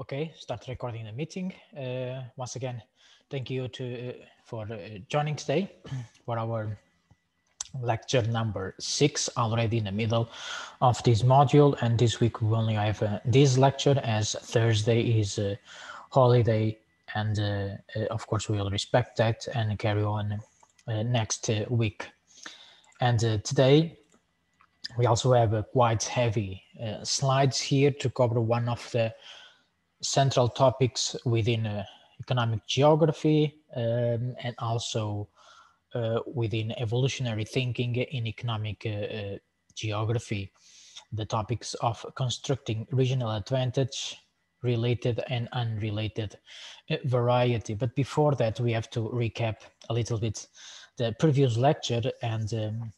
Okay, start recording the meeting. Uh, once again, thank you to uh, for uh, joining today for our lecture number six, already in the middle of this module. And this week we only have uh, this lecture as Thursday is a holiday. And uh, uh, of course, we will respect that and carry on next week. And today we also have quite heavy slides here to cover one of the central topics within uh, economic geography um, and also uh, within evolutionary thinking in economic uh, uh, geography. The topics of constructing regional advantage, related and unrelated uh, variety. But before that, we have to recap a little bit the previous lecture and um,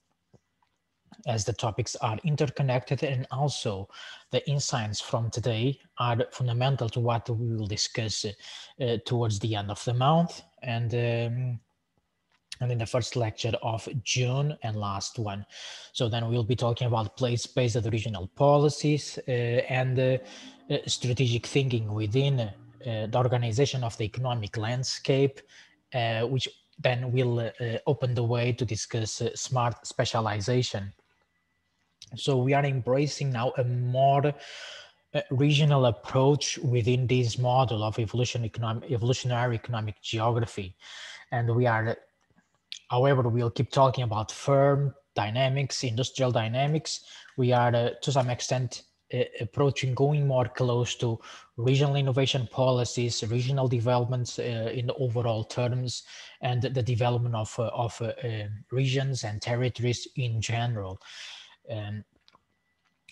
as the topics are interconnected and also the insights from today are fundamental to what we will discuss uh, towards the end of the month and um, and in the first lecture of June and last one. So then we'll be talking about place-based regional policies uh, and uh, uh strategic thinking within uh, the organization of the economic landscape, uh, which then will open the way to discuss smart specialization so we are embracing now a more uh, regional approach within this model of evolution economic, evolutionary economic geography. And we are, however, we'll keep talking about firm dynamics, industrial dynamics. We are uh, to some extent uh, approaching going more close to regional innovation policies, regional developments uh, in the overall terms, and the development of, uh, of uh, regions and territories in general. Um,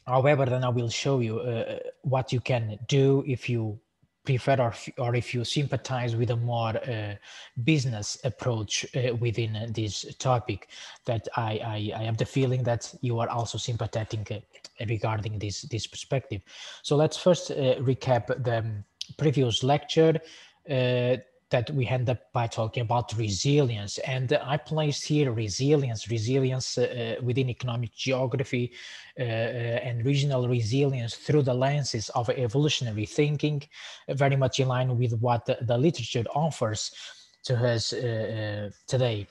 however, then I will show you uh, what you can do if you prefer or, or if you sympathize with a more uh, business approach uh, within uh, this topic that I, I, I, have the feeling that you are also sympathetic uh, regarding this, this perspective. So let's first uh, recap the previous lecture that we end up by talking about resilience. And I placed here resilience, resilience uh, within economic geography uh, uh, and regional resilience through the lenses of evolutionary thinking, very much in line with what the, the literature offers to us uh, uh, today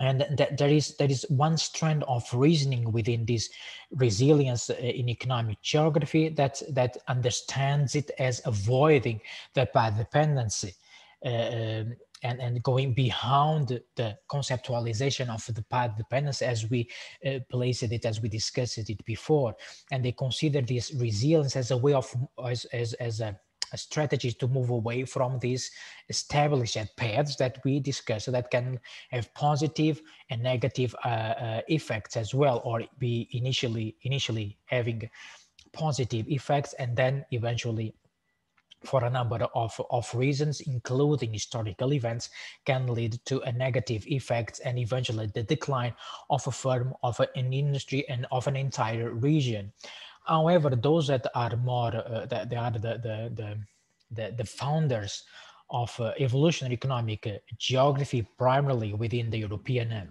and that there is there is one strand of reasoning within this resilience uh, in economic geography that that understands it as avoiding the dependency uh, and, and going beyond the conceptualization of the path dependence as we uh, placed it, as we discussed it before. And they consider this resilience as a way of, as, as, as a, a strategy to move away from these established paths that we discussed that can have positive and negative uh, uh, effects as well, or be initially, initially having positive effects and then eventually for a number of, of reasons, including historical events, can lead to a negative effect and eventually the decline of a firm, of an industry, and of an entire region. However, those that are more, uh, that they are the, the, the, the, the founders of uh, evolutionary economic uh, geography, primarily within the European uh,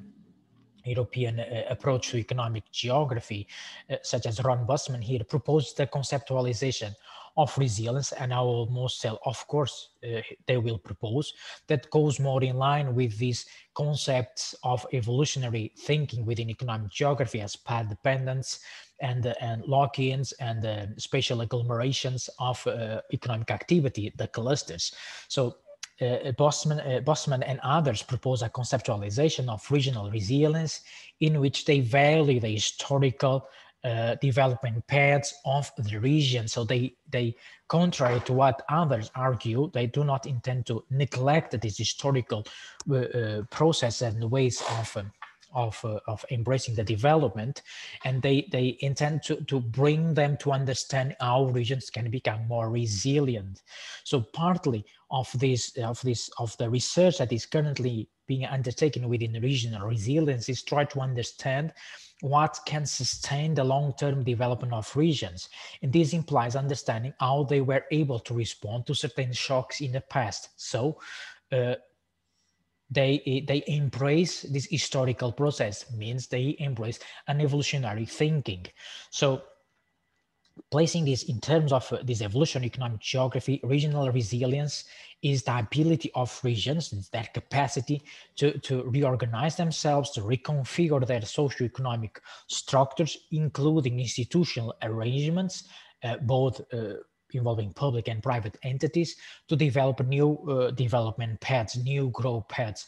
European uh, approach to economic geography, uh, such as Ron Boschma here, proposed the conceptualization of resilience and I will most say, of course, uh, they will propose that goes more in line with these concepts of evolutionary thinking within economic geography as path dependence and, uh, and lock-ins and uh, spatial agglomerations of uh, economic activity, the clusters. So uh, Boschma, uh, Boschma and others propose a conceptualization of regional resilience in which they value the historical uh, development paths of the region. So they, they, contrary to what others argue, they do not intend to neglect this historical uh, uh, process and ways of um, of, uh, of embracing the development and they they intend to, to bring them to understand how regions can become more resilient so partly of this of this of the research that is currently being undertaken within regional resilience is try to understand what can sustain the long-term development of regions. And this implies understanding how they were able to respond to certain shocks in the past. So uh, they, they embrace this historical process, means they embrace an evolutionary thinking. So placing this in terms of uh, this evolution economic geography, regional resilience is the ability of regions, their capacity to, to reorganize themselves, to reconfigure their socio-economic structures, including institutional arrangements, uh, both uh, involving public and private entities, to develop new uh, development paths, new growth paths.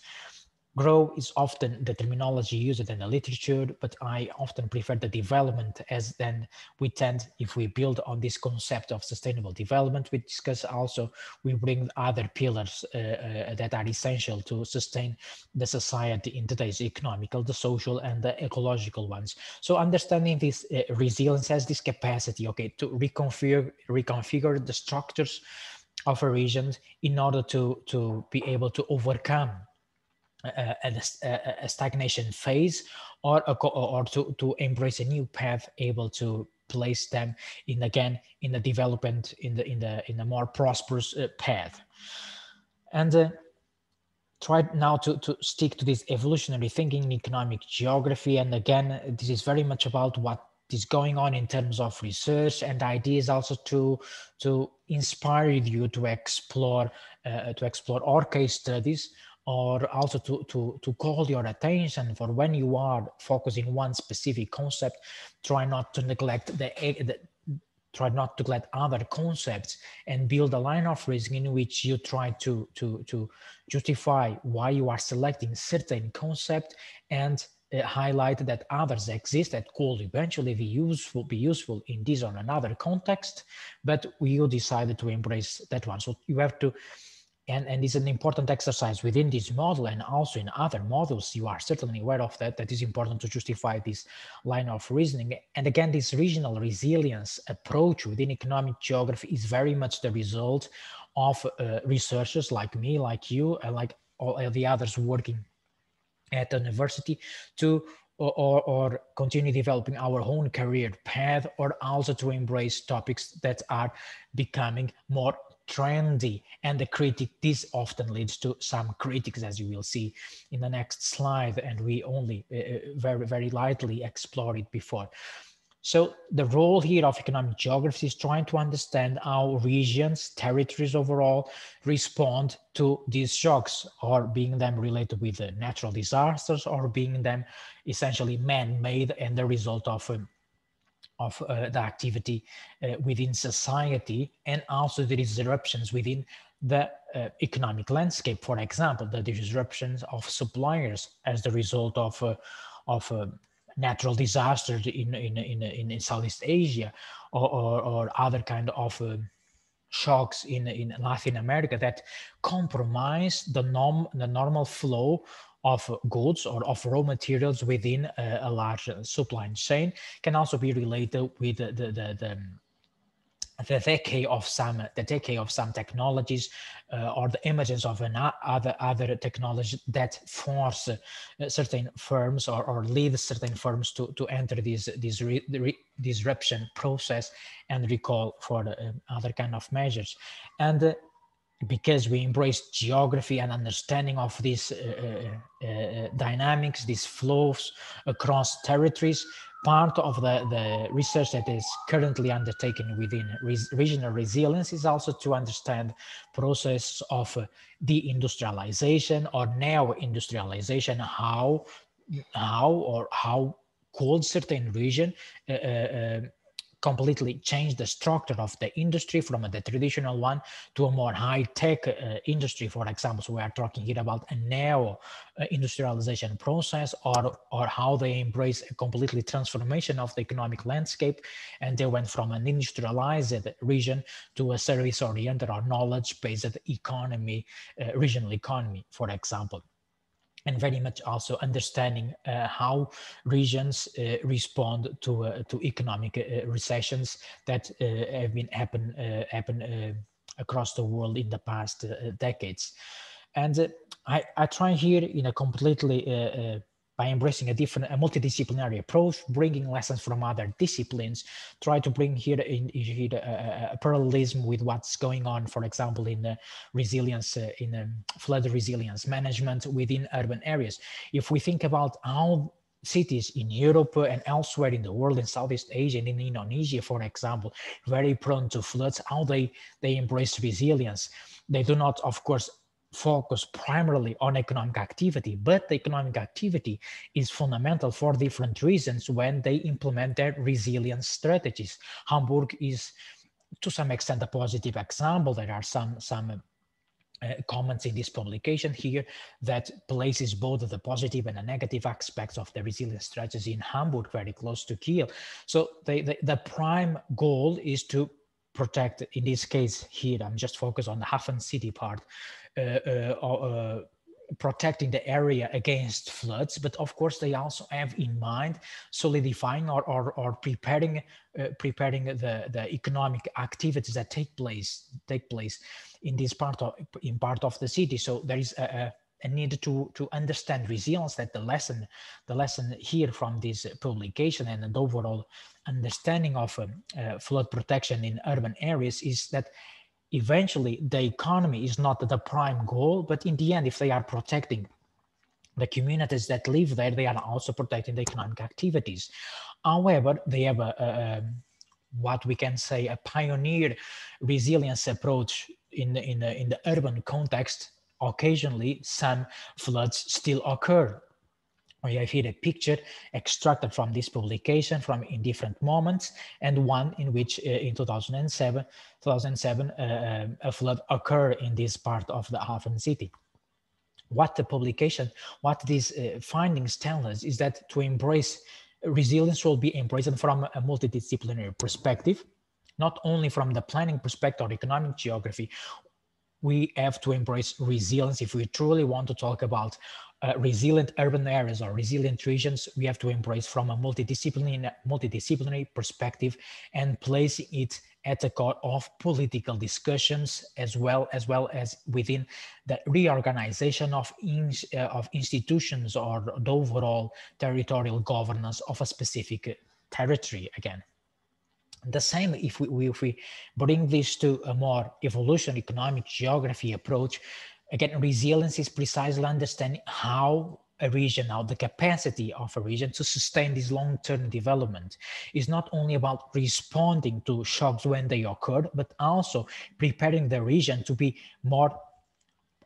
Grow is often the terminology used in the literature, but I often prefer the development as then we tend, if we build on this concept of sustainable development, we discuss also, we bring other pillars uh, uh, that are essential to sustain the society in today's economical, the social and the ecological ones. So understanding this uh, resilience has this capacity, okay, to reconfigure, reconfigure the structures of a region in order to, to be able to overcome a, a, a, stagnation phase or, a, or to, to embrace a new path able to place them in again in the development in the in the in a more prosperous uh, path. And uh, try now to, to stick to this evolutionary thinking in economic geography. And again this is very much about what is going on in terms of research and ideas also to to inspire you to explore uh, to explore our case studies or also to, to, to call your attention for when you are focusing one specific concept, try not to neglect the, the try not to neglect other concepts and build a line of reasoning in which you try to, to, to justify why you are selecting certain concept and uh, highlight that others exist that could eventually be useful be useful in this or another context but you decided to embrace that one. So you have to and, and it's an important exercise within this model and also in other models you are certainly aware of that that is important to justify this line of reasoning. And again this regional resilience approach within economic geography is very much the result of uh, researchers like me like you and like all the others working at the university to or, or, or, continue developing our own career path or also to embrace topics that are becoming more trendy and the critic this often leads to some critics as you will see in the next slide and we only uh, uh, very very lightly explored it before. So the role here of economic geography is trying to understand how regions territories overall respond to these shocks or being them related with natural disasters or being them essentially man-made and the result of um, of uh, the activity uh, within society and also the disruptions within the uh, economic landscape. For example, the disruptions of suppliers as the result of, uh, of uh, natural disasters in, in, in, in, Southeast Asia or, or, or other kind of uh, shocks in, in Latin America that compromise the, norm, the normal flow of goods or of raw materials within a, a large supply chain can also be related with the, the, the, the the decay of some the decay of some technologies uh, or the emergence of an other technology that force uh, certain firms or, or lead certain firms to to enter this this re, re, disruption process and recall for uh, other kind of measures. And uh, because we embrace geography and understanding of these uh, uh, uh, dynamics, these flows across territories, part of the, the research that is currently undertaken within regional resilience is also to understand process of uh, deindustrialization or neo-industrialization, how, how or how could certain region uh, uh, completely changed the structure of the industry from the traditional one to a more high-tech uh, industry, for example. So we are talking here about a neo uh, industrialization process or, or how they embrace a completely transformation of the economic landscape. And they went from an industrialized region to a service-oriented or knowledge-based economy, uh, regional economy, for example and very much also understanding uh, how regions uh, respond to uh, to economic uh, recessions that uh, have been happen uh, happen across the world in the past decades. And I, I try here in a completely by embracing a different, a multidisciplinary approach, bringing lessons from other disciplines, try to bring here in, here a, a, parallelism with what's going on, for example, in uh, resilience, uh, in um, flood resilience management within urban areas. If we think about how cities in Europe and elsewhere in the world, in Southeast Asia and in Indonesia, for example, very prone to floods, how they, they embrace resilience. They do not, of course, focus primarily on economic activity, but the economic activity is fundamental for different reasons when they implement their resilience strategies. Hamburg is to some extent a positive example. There are some, some uh, comments in this publication here that places both the positive and the negative aspects of the resilience strategy in Hamburg very close to Kiel. So they, they, the prime goal is to protect, in this case here, I'm just focused on the Hafen city part, protecting the area against floods, but of course they also have in mind solidifying or, or, or preparing uh, preparing the, the economic activities that take place take place in this part of in part of the city. So there is a, a need to to understand resilience. That the lesson the lesson here from this publication and an overall understanding of um, uh, flood protection in urban areas is that eventually the economy is not the prime goal, but in the end, if they are protecting the communities that live there, they are also protecting the economic activities. However, they have a, a, what we can say a pioneer resilience approach in, in, in the urban context. Occasionally, some floods still occur we have here a picture extracted from this publication from in different moments and one in which uh, in 2007 2007 uh, um, a flood occurred in this part of the Hafen city. What the publication what these uh, findings tell us is that to embrace resilience will be embraced from a multidisciplinary perspective not only from the planning perspective or economic geography. We have to embrace resilience if we truly want to talk about uh, resilient urban areas or resilient regions, we have to embrace from a multidisciplinary, multidisciplinary perspective and place it at the core of political discussions as well as well as within the reorganization of, in, uh, of institutions or the overall territorial governance of a specific territory again. The same if we, if we bring this to a more evolution economic geography approach, Again, resilience is precisely understanding how a region, now the capacity of a region to sustain this long-term development is not only about responding to shocks when they occur, but also preparing the region to be more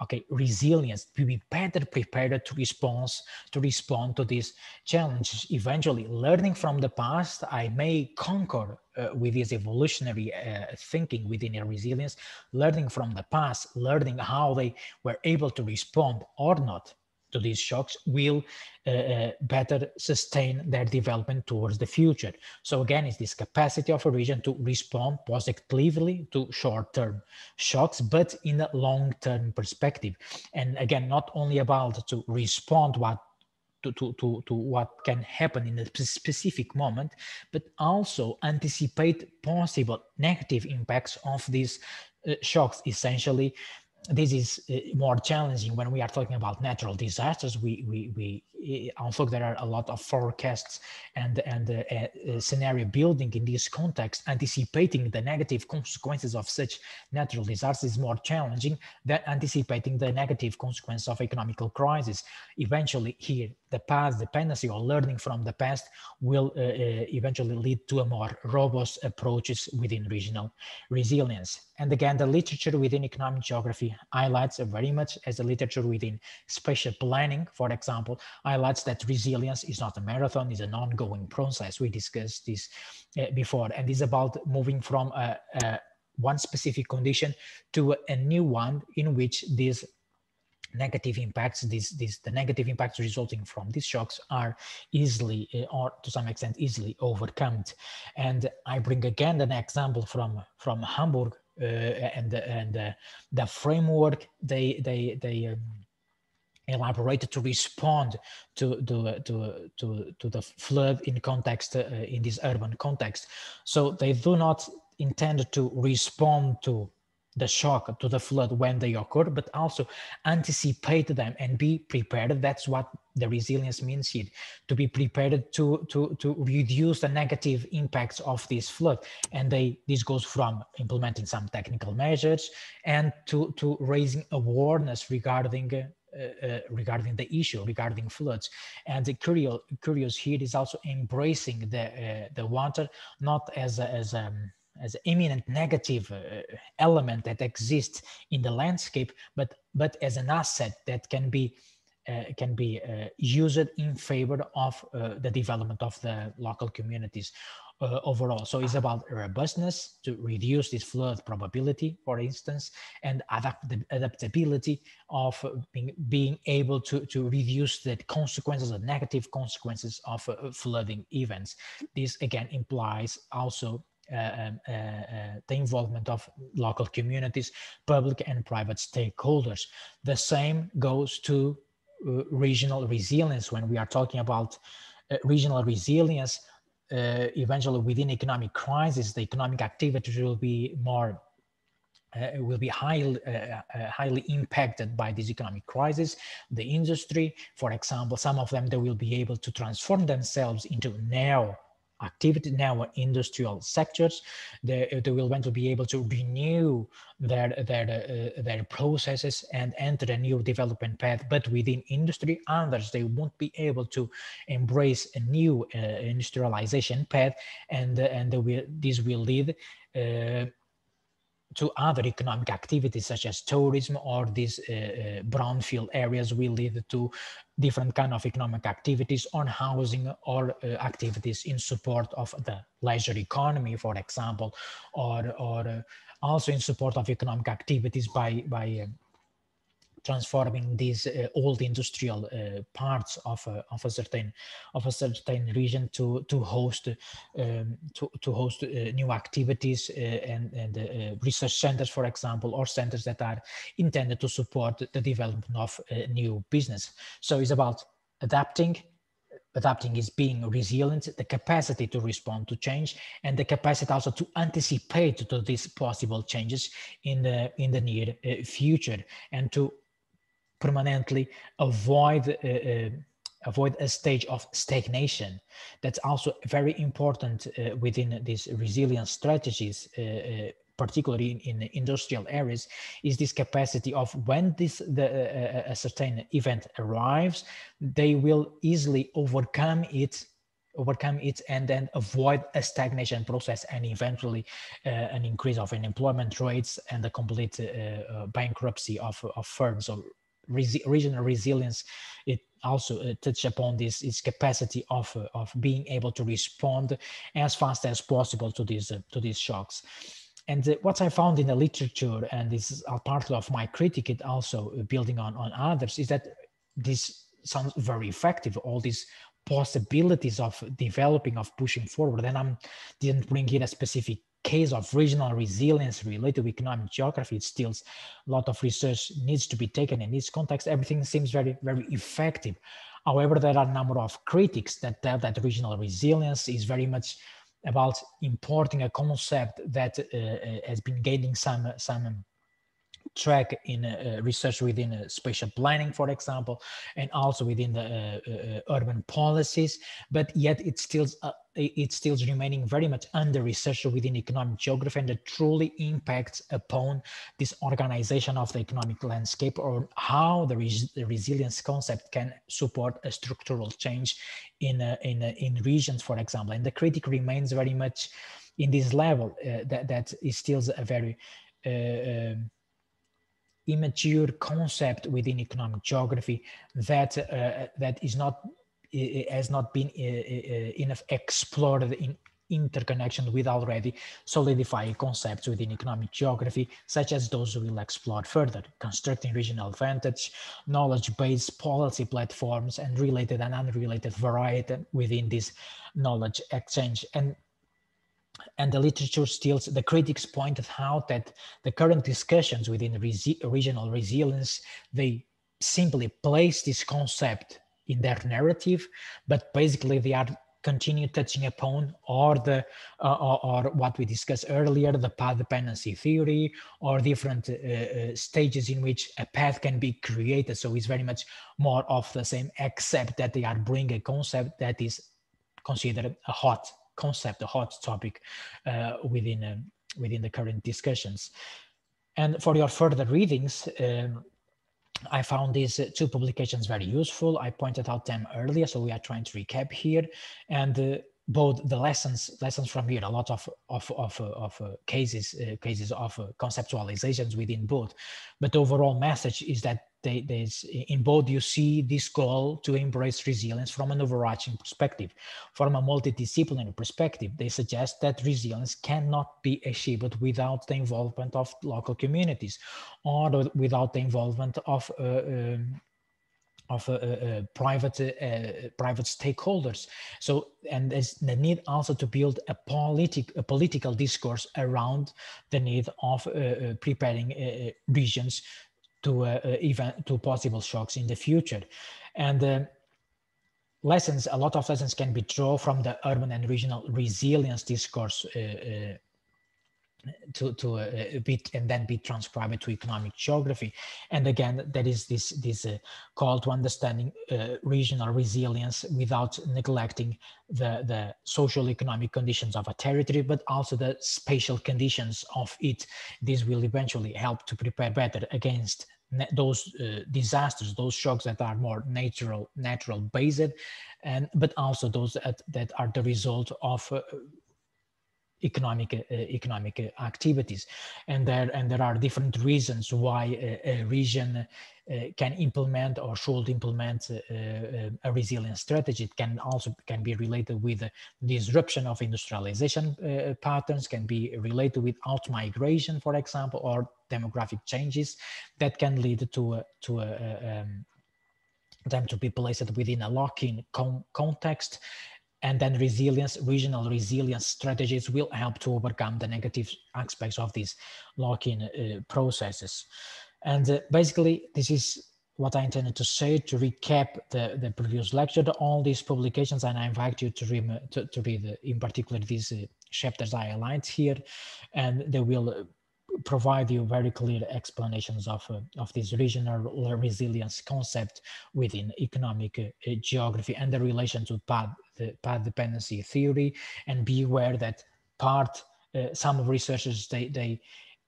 okay resilience. To be better prepared to respond to respond to these challenges. Eventually learning from the past i may conquer uh, with this evolutionary uh, thinking within a resilience. Learning from the past learning how they were able to respond or not to these shocks will uh, uh, better sustain their development towards the future. So again, it's this capacity of a region to respond positively to short-term shocks, but in a long-term perspective. And again, not only about to respond what to, to, to, to what can happen in a specific moment, but also anticipate possible negative impacts of these uh, shocks, essentially this is uh, more challenging when we are talking about natural disasters. We, we, we, although there are a lot of forecasts and, and uh, uh, scenario building in this context, anticipating the negative consequences of such natural disasters is more challenging than anticipating the negative consequence of economical crisis. Eventually here, the path dependency or learning from the past will uh, eventually lead to a more robust approaches within regional resilience. And again, the literature within economic geography highlights very much as the literature within spatial planning, for example, highlights that resilience is not a marathon, it's an ongoing process. We discussed this uh, before, and it's about moving from a, one specific condition to a new one in which these negative impacts these these the negative impacts resulting from these shocks are easily uh, or to some extent easily overcome and i bring again an example from from hamburg and and uh, the framework they they they um, elaborated to respond to to to to, to the flood in context uh, in this urban context. So they do not intend to respond to the shock to the flood when they occur, but also anticipate them and be prepared. That's what the resilience means here, to be prepared to, to, to reduce the negative impacts of this flood. And they this goes from implementing some technical measures and to, to raising awareness regarding uh, uh, regarding the issue regarding floods. And the curious, curious here is also embracing the uh, the water not as a, as a, as an eminent negative uh, element that exists in the landscape, but but as an asset that can be uh, can be uh, used in favor of the development of the local communities uh, overall. So it's about robustness to reduce this flood probability, for instance, and adapt adaptability of being, being able to, to reduce the consequences, the negative consequences of uh, flooding events. This again implies also uh, uh, uh, the involvement of local communities, public and private stakeholders. The same goes to uh, regional resilience when we are talking about regional resilience uh, eventually within economic crisis, the economic activity will be more uh, will be highly, uh, uh, highly impacted by this economic crisis. The industry, for example, some of them, they will be able to transform themselves into now activity now industrial sectors they, they will want to be able to renew their their uh, their processes and enter a new development path. But within industry others they won't be able to embrace a new uh, industrialization path and and will, this will lead uh, to other economic activities such as tourism or these uh, uh, brownfield areas. Will lead to different kind of economic activities on housing or uh, activities in support of the leisure economy, for example, or, or uh, also in support of economic activities by, by um, transforming these uh, old industrial uh, parts of a, of a certain of a certain region to to host um, to, to host uh, new activities uh, and and uh, research centers for example or centers that are intended to support the development of new business. So it's about adapting. Adapting is being resilient, the capacity to respond to change, and the capacity also to anticipate to these possible changes in the in the near uh, future, and to permanently avoid uh, uh, avoid a stage of stagnation. That's also very important uh, within these resilience strategies, uh, uh, particularly in, in, industrial areas, is this capacity of when this the, uh, a certain event arrives, they will easily overcome it overcome it and then avoid a stagnation process and eventually uh, an increase of unemployment rates and the complete uh, uh, bankruptcy of, of firms or resi regional resilience, it also uh, touch upon this its capacity of uh, of being able to respond as fast as possible to these uh, to these shocks. And uh, what I found in the literature, and this is a part of my critique, it also uh, building on on others, is that this sounds very effective. All these possibilities of developing, of pushing forward. And i'm didn't bring here a specific case of regional resilience related to economic geography, it still a lot of research needs to be taken in this context. Everything seems very, very effective. However, there are a number of critics that tell that regional resilience is very much about importing a concept that uh, uh has been gaining some, some track in uh, research within uh, spatial planning, for example, and also within the uh, uh urban policies, but yet it still uh, it's still remaining very much under research within economic geography and it truly impacts upon this organization of the economic landscape or how the, res the resilience concept can support a structural change in, in, in regions, for example. And the critic remains very much in this level that, that is still a very um, immature concept within economic geography that uh, that is not has not been uh, uh, enough explored in interconnection with already solidified concepts within economic geography, such as those we'll explore further, constructing regional advantage, knowledge-based policy platforms, and related and unrelated variety within this knowledge exchange. And and the literature still, the critics pointed out that the current discussions within resi regional resilience, they simply place this concept in their narrative, but basically they are continue touching upon or the uh, or, or, what we discussed earlier the path dependency theory or different uh, uh, stages in which a path can be created. So it's very much more of the same except that they are bringing a concept that is considered a hot concept, a hot topic uh, within um, within the current discussions. And for your further readings, um, I found these uh, two publications very useful. I pointed out them earlier, so we are trying to recap here. And uh, both the lessons lessons from here, a lot of of of, uh, of uh, cases uh, cases of uh, conceptualizations within both, but the overall message is that they, there's in both you see this goal to embrace resilience from an overarching perspective. From a multidisciplinary perspective, they suggest that resilience cannot be achieved without the involvement of local communities or without the involvement of uh, um, of uh, uh, private uh, private stakeholders. So, and there's the need also to build a politic a political discourse around the need of uh, uh, preparing uh, regions to uh, uh, event to possible shocks in the future, and. Uh, lessons a lot of lessons can be drawn from the urban and regional resilience discourse to to a, a, bit and then be transcribed to economic geography. And again that is this this uh, call to understanding uh, regional resilience without neglecting the the social economic conditions of a territory but also the spatial conditions of it. This will eventually help to prepare better against those uh, disasters those shocks that are more natural natural based. And but also those that, that are the result of uh, economic uh, economic uh, activities. And there and there are different reasons why a, a region uh, can implement or should implement uh, a resilience strategy. It can also can be related with disruption of industrialization uh, patterns can be related with out migration for example or demographic changes that can lead to a, to a, um, them to be placed within a lock-in con context and then resilience, regional resilience strategies will help to overcome the negative aspects of these lock-in uh, processes. And uh, basically, this is what I intended to say to recap the, the previous lecture, all these publications, and I invite you to, read, to, to read uh, in particular these uh, chapters I aligned here, and they will uh, provide you very clear explanations of, uh, of this regional resilience concept within economic uh, geography and the relation to path, the path dependency theory. And be aware that part, uh, some researchers, they, they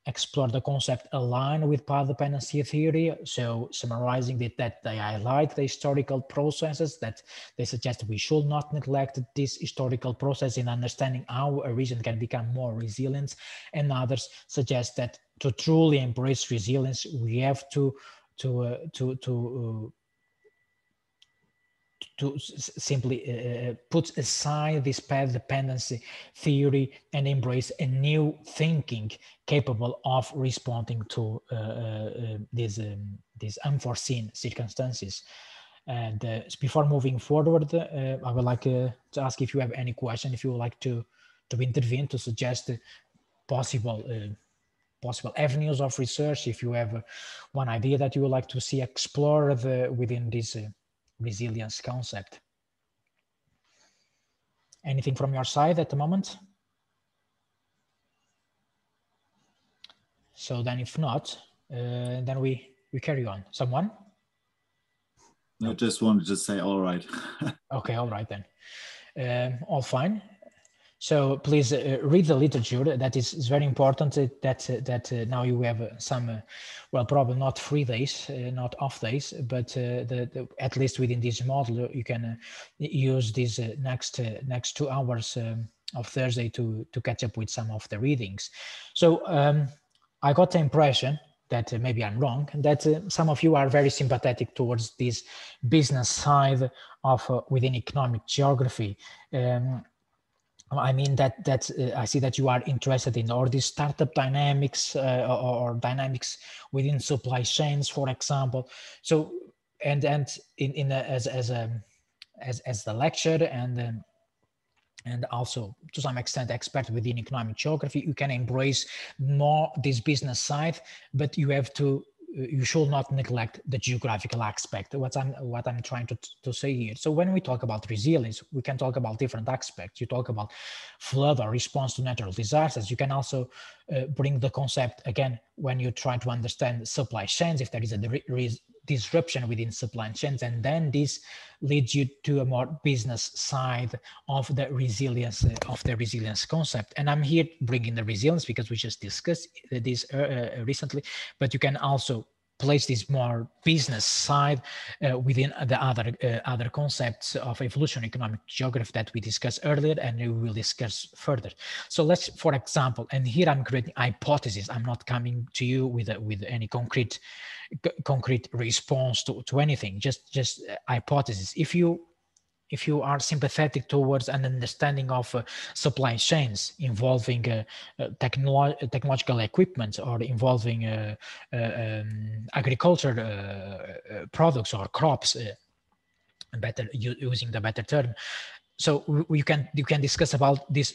explore the concept aligned with path dependency theory. So summarizing it, that they highlight the historical processes that they suggest we should not neglect this historical process in understanding how a region can become more resilient. And others suggest that to truly embrace resilience, we have to to uh, to to uh, to simply uh, uh, put aside this path dependency theory and embrace a new thinking capable of responding to uh, uh, uh these um, these unforeseen circumstances. And uh, before moving forward, I would like to ask if you have any question, if you would like to to intervene to suggest possible possible avenues of research, if you have one idea that you would like to see explored within this resilience concept. Anything from your side at the moment? So then if not, uh, then we, we carry on. Someone? I just wanted to say, all right. okay, all right then. Um, all fine. So please uh, read the literature. That is, is very important. Uh, that uh, that uh, now you have uh, some, uh, well, probably not free days, not off days, but the, the, at least within this model, you can use these next next two hours um, of Thursday to to catch up with some of the readings. So um, I got the impression that uh, maybe I'm wrong, that uh, some of you are very sympathetic towards this business side of uh, within economic geography. Um, I mean that that uh, I see that you are interested in all these startup dynamics uh, or, or, dynamics within supply chains, for example. So and and in in a, as as a as as the lecture and um, and also to some extent expert within economic geography, you can embrace more this business side, but you have to you should not neglect the geographical aspect. What i'm what i'm trying to, to say here so when we talk about resilience we can talk about different aspects. You talk about flood or response to natural disasters. You can also uh, bring the concept again when you try to understand supply chains if there is a disruption within supply chains and then this leads you to a more business side of the resilience uh, of the resilience concept. And i'm here bringing the resilience because we just discussed this uh, uh, recently but you can also place this more business side uh, within the other uh, other concepts of evolutionary economic geography that we discussed earlier and we will discuss further. So let's for example and here i'm creating hypotheses. I'm not coming to you with a, with any concrete concrete response to, to anything just just hypothesis. If you if you are sympathetic towards an understanding of uh, supply chains involving uh, uh, technolo technological equipment or involving uh, uh, um, agriculture uh, products or crops, better using the better term. So you can you can discuss about this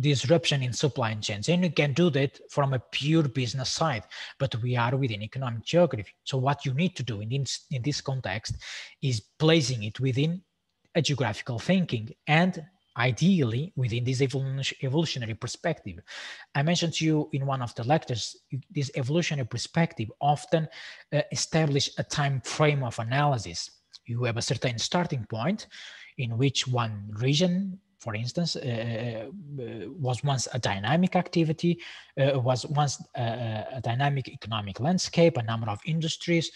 disruption in supply chains, and you can do that from a pure business side. But we are within economic geography. So what you need to do in this in this context is placing it within a geographical thinking and ideally within this evolutionary perspective. I mentioned to you in one of the lectures, this evolutionary perspective often uh, establish a time frame of analysis. You have a certain starting point in which one region for instance, uh, uh, was once a dynamic activity, uh, was once a, a, dynamic economic landscape, a number of industries,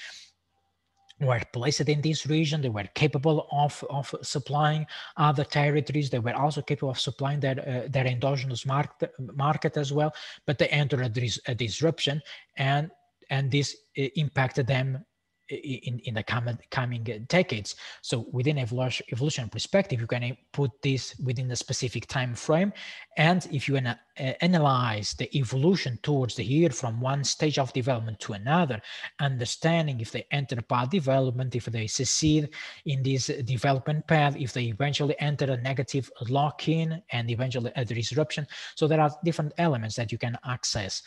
were placed in this region. They were capable of, of supplying other territories. They were also capable of supplying their, uh, their endogenous market, market as well. But they entered a, dis a disruption and, and this uh, impacted them in, in the coming, coming decades. So within evolution, evolution perspective, you can put this within a specific time frame. And if you ana analyze the evolution towards the here from one stage of development to another, understanding if they enter path development, if they succeed in this development path, if they eventually enter a negative lock-in and eventually a disruption. So there are different elements that you can access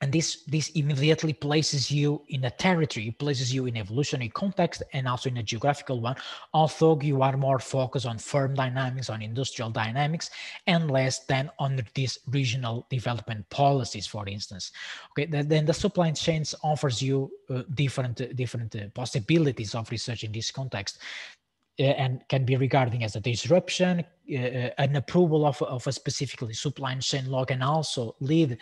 and this this immediately places you in a territory. Places you in evolutionary context and also in a geographical one although you are more focused on firm dynamics on industrial dynamics and less than on these regional development policies for instance. Okay then the supply chains offers you uh, different uh, different uh, possibilities of research in this context uh, and can be regarding as a disruption, uh, uh, an approval of, of a specifically supply chain law can also lead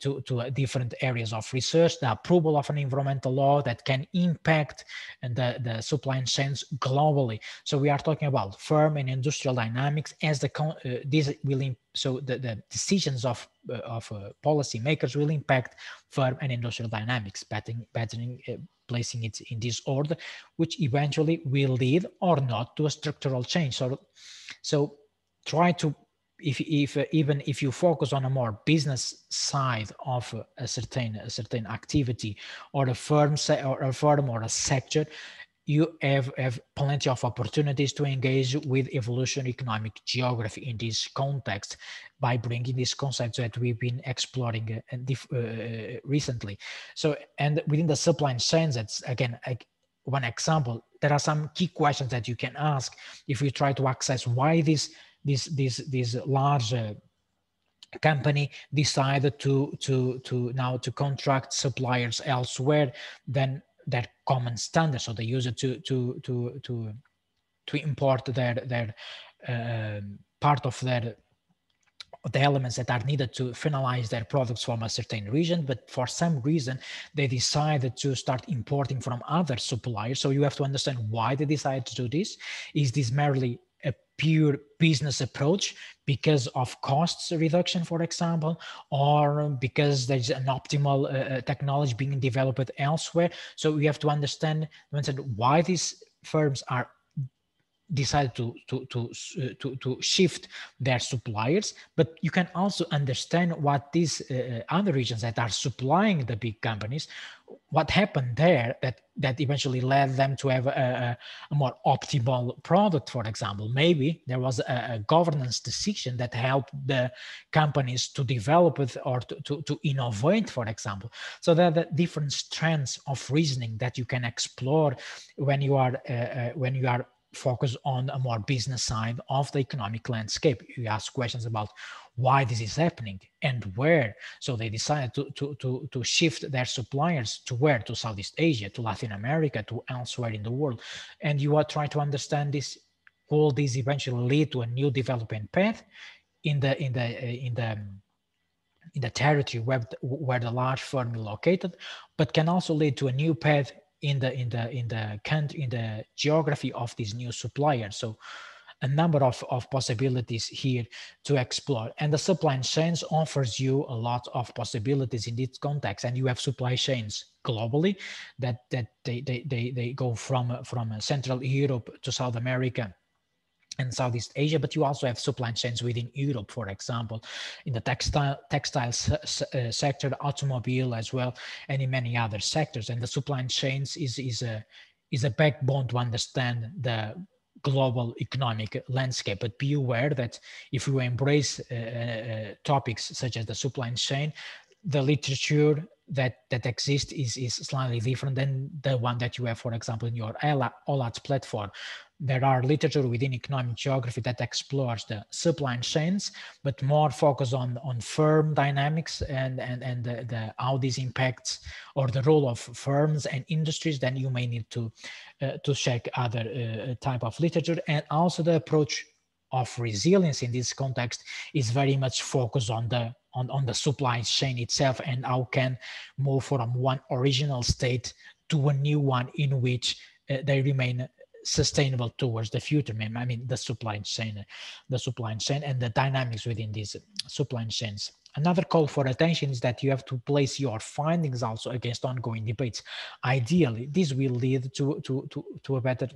to, to different areas of research, the approval of an environmental law that can impact the, the supply chains globally. So we are talking about firm and industrial dynamics as the, uh, this will, so the, the decisions of, uh, of uh, policymakers will impact firm and industrial dynamics, bettering, bettering placing it in this order, which eventually will lead or not to a structural change. So, so try to, if, if uh, even if you focus on a more business side of a certain a certain activity or a firm or a firm or a sector, you have, have plenty of opportunities to engage with evolution economic geography in this context by bringing these concepts that we've been exploring uh, uh, recently. So, and within the supply chains, that's again, like one example, there are some key questions that you can ask if you try to access why this, this, this, this large uh, company decided to to to now to contract suppliers elsewhere than their common standard. So they use it to to to to to import their their uh, part of their the elements that are needed to finalize their products from a certain region, but for some reason they decided to start importing from other suppliers. So you have to understand why they decided to do this. Is this merely pure business approach because of costs reduction, for example, or because there's an optimal uh, uh technology being developed elsewhere. So we have to understand why these firms are decided to to to uh, to to shift their suppliers but you can also understand what these uh, uh, other regions that are supplying the big companies what happened there that that eventually led them to have a, a more optimal product for example. Maybe there was a, a, governance decision that helped the companies to develop it or to, to, to innovate for example. So there are the different strands of reasoning that you can explore when you are uh, uh, when you are focus on a more business side of the economic landscape. You ask questions about why this is happening and where. So they decided to, to, to, to shift their suppliers to where? To Southeast Asia, to Latin America, to elsewhere in the world. And you are trying to understand this, will this eventually lead to a new development path in the, in the, uh, in the, um, in the territory where, where the large firm is located, but can also lead to a new path in the in the in the country in the geography of these new suppliers. So a number of, of possibilities here to explore. And the supply chains offers you a lot of possibilities in this context. And you have supply chains globally that that they they they, they go from from Central Europe to South America and Southeast Asia, but you also have supply chains within Europe, for example, in the textile textile uh, sector, automobile as well, and in many other sectors. And the supply chains is is a is a backbone to understand the global economic landscape. But be aware that if you embrace uh, uh, topics such as the supply chain, the literature that that exists is is slightly different than the one that you have, for example, in your OLAT platform there are literature within economic geography that explores the supply chains, but more focus on, on firm dynamics and, and, and the, the, how this impacts or the role of firms and industries, then you may need to, uh, to check other uh, type of literature. And also the approach of resilience in this context is very much focused on the on, on the supply chain itself and how can move from one original state to a new one in which uh, they remain sustainable towards the future. I mean, the supply chain, the supply chain and the dynamics within these supply chains. Another call for attention is that you have to place your findings also against ongoing debates. Ideally, this will lead to, to, to, to a better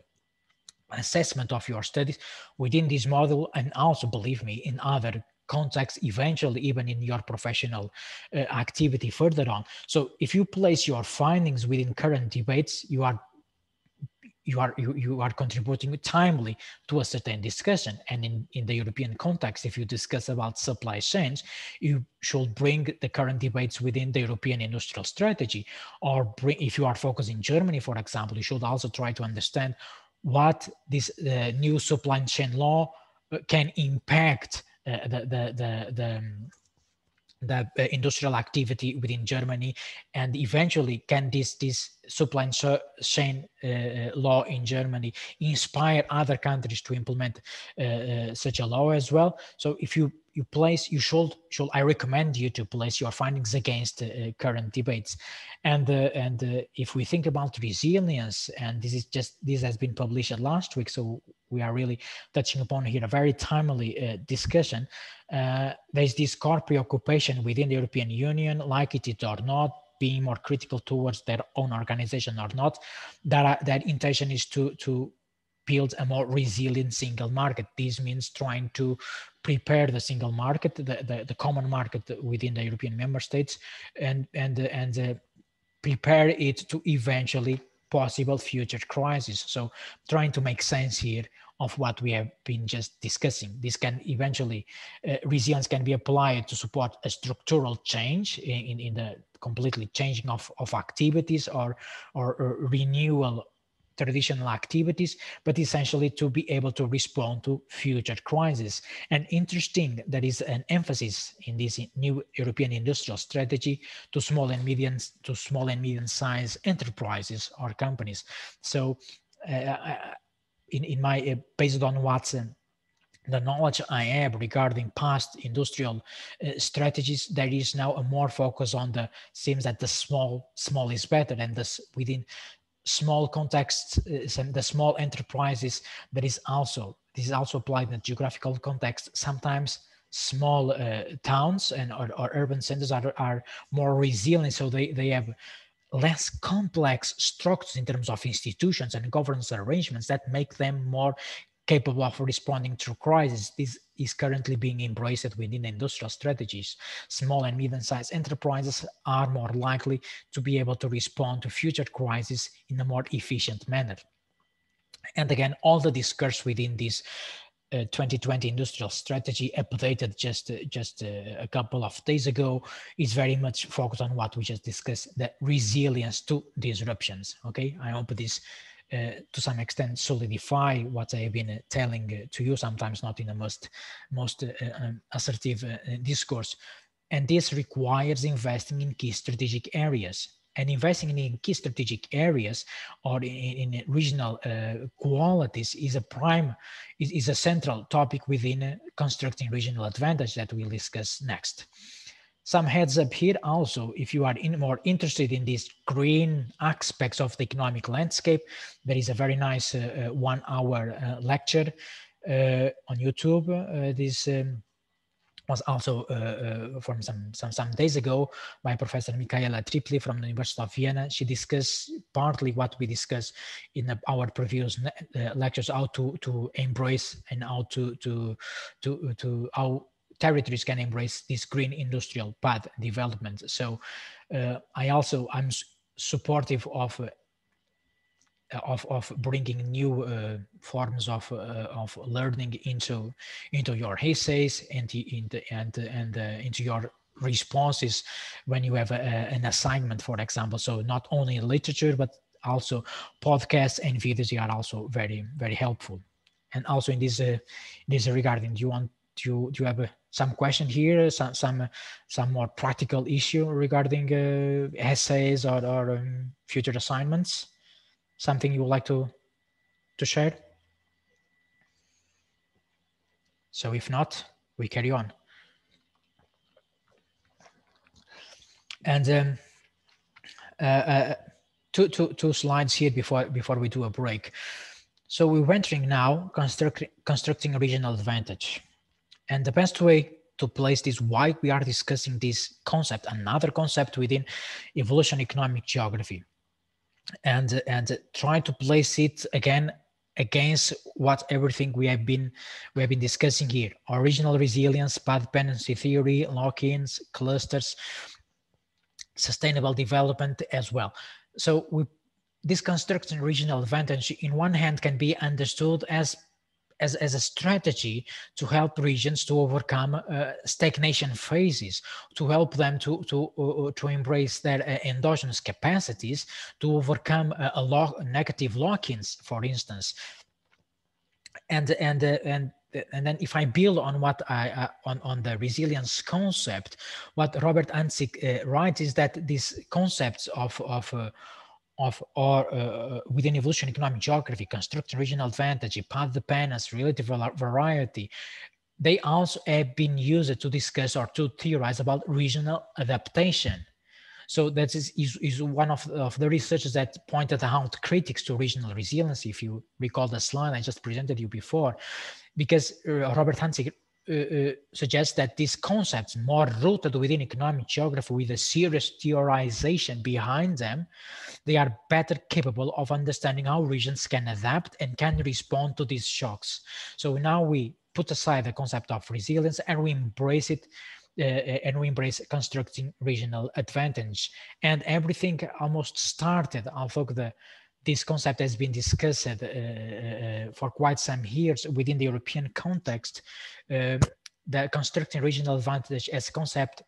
assessment of your studies within this model and also, believe me, in other contexts, eventually even in your professional uh, activity further on. So if you place your findings within current debates, you are you are you, you are contributing timely to a certain discussion. And in in the european context if you discuss about supply chains you should bring the current debates within the european industrial strategy or bring if you are focused in germany for example you should also try to understand what this uh, new supply chain law uh, can impact uh, the the the, the um, the uh, industrial activity within Germany, and eventually can this this supply chain uh, uh, law in Germany inspire other countries to implement uh, uh, such a law as well? So if you you place you should should I recommend you to place your findings against uh, current debates, and and if we think about resilience, and this is just this has been published last week, so we are really touching upon here a very timely discussion uh, there's this core preoccupation within the European Union, like it or not, being more critical towards their own organization or not. That that intention is to to build a more resilient single market. This means trying to prepare the single market, the, the, the common market within the European member states, and and and uh, prepare it to eventually possible future crises. So trying to make sense here of what we have been just discussing. This can eventually, uh, resilience can be applied to support a structural change in, in, in the completely changing of, of activities or, or, or renewal traditional activities, but essentially to be able to respond to future crises. And interesting, there is an emphasis in this new European industrial strategy to small and medium to small and medium sized enterprises or companies. So uh, in, in my uh, based on what's the knowledge I have regarding past industrial uh, strategies, there is now a more focus on the seems that the small small is better, and this within small contexts, uh, the small enterprises, there is also this is also applied in the geographical context. Sometimes small uh, towns and or, or urban centers are, are more resilient, so they they have less complex structures in terms of institutions and governance arrangements that make them more capable of responding to crises. This is currently being embraced within industrial strategies. Small and medium-sized enterprises are more likely to be able to respond to future crises in a more efficient manner. And again, all the discourse within this 2020 industrial strategy updated just uh, just uh, a couple of days ago is very much focused on what we just discussed the resilience to disruptions okay i hope this uh, to some extent solidify what I have been uh, telling uh, to you, sometimes not in the most most um, assertive discourse. And this requires investing in key strategic areas and investing in key strategic areas or in, in regional uh, qualities is a prime is, is a central topic within constructing regional advantage that we'll discuss next some heads up here also if you are in more interested in these green aspects of the economic landscape there is a very nice uh, uh, one hour uh, lecture uh, on youtube. Uh, this um, was also uh, from some, some some days ago by professor michaela trippl from the university of vienna. She discussed partly what we discussed in our previous lectures how to to embrace and how to to to to how territories can embrace this green industrial path development. So uh, I also I'm supportive of uh, of of bringing new uh, forms of uh, of learning into into your essays and into and and uh, into your responses when you have a, an assignment, for example. So not only literature but also podcasts and videos are also very very helpful. And also in this uh, this regarding, do you want you do you have a some question here, some some some more practical issue regarding uh, essays or, or um, future assignments? Something you would like to to share? So if not, we carry on. And um, uh, uh, two, two, two slides here before before we do a break. So we're entering now construct, constructing regional advantage. And the best way to place this, why we are discussing this concept, another concept within evolution economic geography, and and try to place it again against what everything we have been we have been discussing here. Original resilience path dependency theory lock-ins clusters sustainable development as well. So we this construction regional advantage. In one hand can be understood as as, as a strategy to help regions to overcome uh, stagnation phases, to help them to, to, uh, uh to embrace their uh, endogenous capacities, to overcome uh, a lo negative lock-ins, for instance. And, and, uh, and and then if I build on what I uh, on on the resilience concept, what Robert Hassink uh, writes is that these concepts of of uh, of or uh, within evolution economic geography, constructing regional advantage, path dependence, related variety, they also have been used to discuss or to theorize about regional adaptation. So that is, is, is one of, of the researchers that pointed out critics to regional resilience, if you recall the slide I just presented you before, because uh, Robert Hassink uh, uh, suggests that these concepts, more rooted within economic geography with a serious theorization behind them, they are better capable of understanding how regions can adapt and can respond to these shocks. So now we put aside the concept of resilience and we embrace it uh, and we embrace constructing regional advantage. And everything almost started, although the this concept has been discussed uh, uh, for quite some years within the European context. Uh, the constructing regional advantage as a concept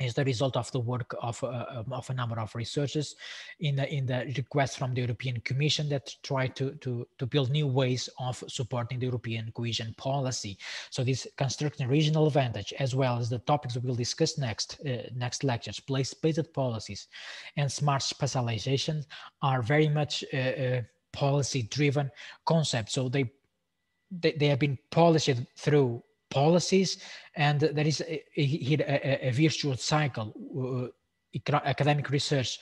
is the result of the work of, uh, um, of a number of researchers in the, in the request from the European Commission that try to, to, to build new ways of supporting the European cohesion policy. So this constructing regional advantage, as well as the topics we'll discuss next, uh, next lectures, place-based policies and smart specialization are very much uh, uh policy-driven concepts. So they, they, they have been polished through policies, and there is a, a, a, virtuous cycle. Uh, academic research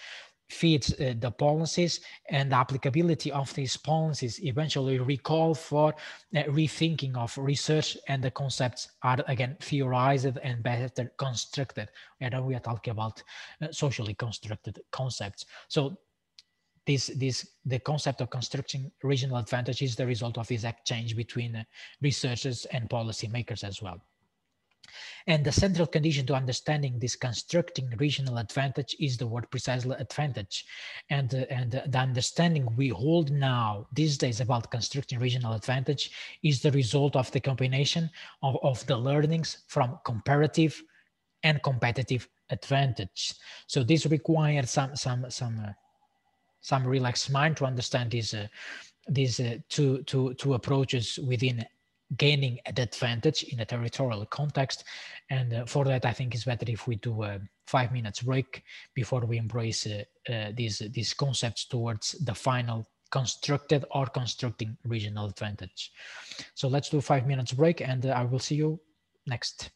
feeds uh, the policies and the applicability of these policies eventually recall for uh, rethinking of research and the concepts are again theorized and better constructed and we are talking about uh, socially constructed concepts so this this the concept of constructing regional advantage is the result of this exchange between uh, researchers and policymakers as well. And the central condition to understanding this constructing regional advantage is the word precisely advantage. And, uh, and the understanding we hold now these days about constructing regional advantage is the result of the combination of, of the learnings from comparative and competitive advantage. So this requires some, some, some uh, some relaxed mind to understand these uh, these uh, two, two, two approaches within gaining an advantage in a territorial context. And uh, for that, I think it's better if we do a five minutes break before we embrace uh, uh, these, these concepts towards the final constructed or constructing regional advantage. So let's do five minutes break and uh, I will see you next.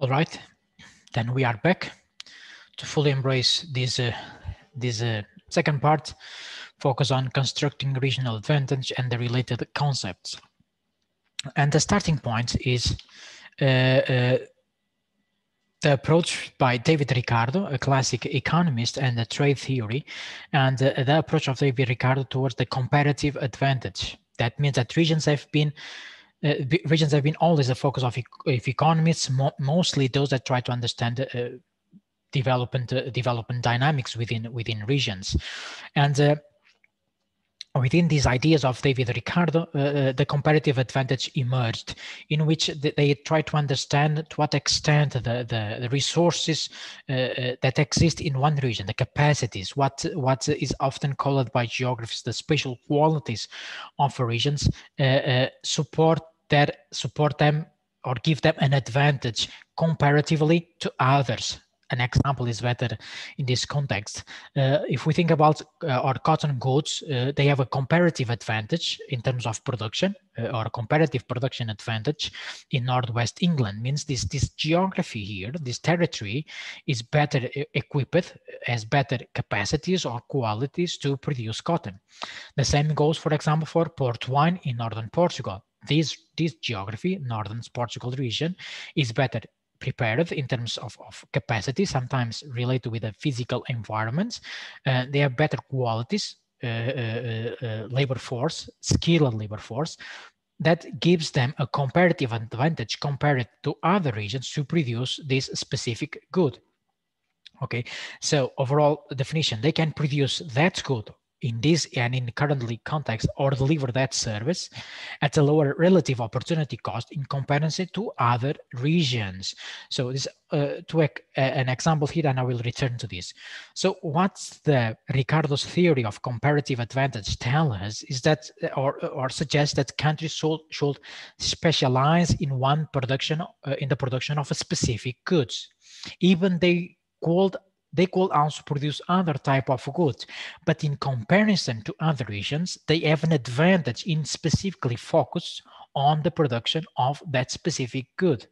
All right, then we are back to fully embrace this uh, this uh, second part, focus on constructing regional advantage and the related concepts. And the starting point is uh, uh, the approach by David Ricardo, a classic economist and a trade theory, and uh, the approach of David Ricardo towards the comparative advantage. That means that regions have been uh, regions have been always a focus of, of economists, mo mostly those that try to understand uh, development uh, development dynamics within within regions, and uh, within these ideas of David Ricardo, uh, uh, the comparative advantage emerged, in which they try to understand to what extent the, the, the resources uh, uh, that exist in one region, the capacities, what, what is often called by geographers the special qualities of regions, uh, uh, support that support them or give them an advantage comparatively to others an example is better in this context. Uh, if we think about uh, our cotton goods, uh, they have a comparative advantage in terms of production uh, or a comparative production advantage in Northwest England. Means this, this geography here, this territory is better equipped, has better capacities or qualities to produce cotton. The same goes, for example, for port wine in Northern Portugal. This, this geography, Northern Portugal region, is better prepared in terms of, of capacity, sometimes related with the physical environments. Uh, they have better qualities, uh, uh, uh, labor force, skilled labor force, that gives them a comparative advantage compared to other regions to produce this specific good. Okay, so overall definition, they can produce that good in this and in currently context or deliver that service at a lower relative opportunity cost in comparison to other regions. So this uh, to a, an example here, and I will return to this. So what's the Ricardo's theory of comparative advantage tell us is that, or, or suggest that countries should, should specialize in one production, uh, in the production of a specific goods. Even they called they could also produce other type of goods but in comparison to other regions they have an advantage in specifically focus on the production of that specific good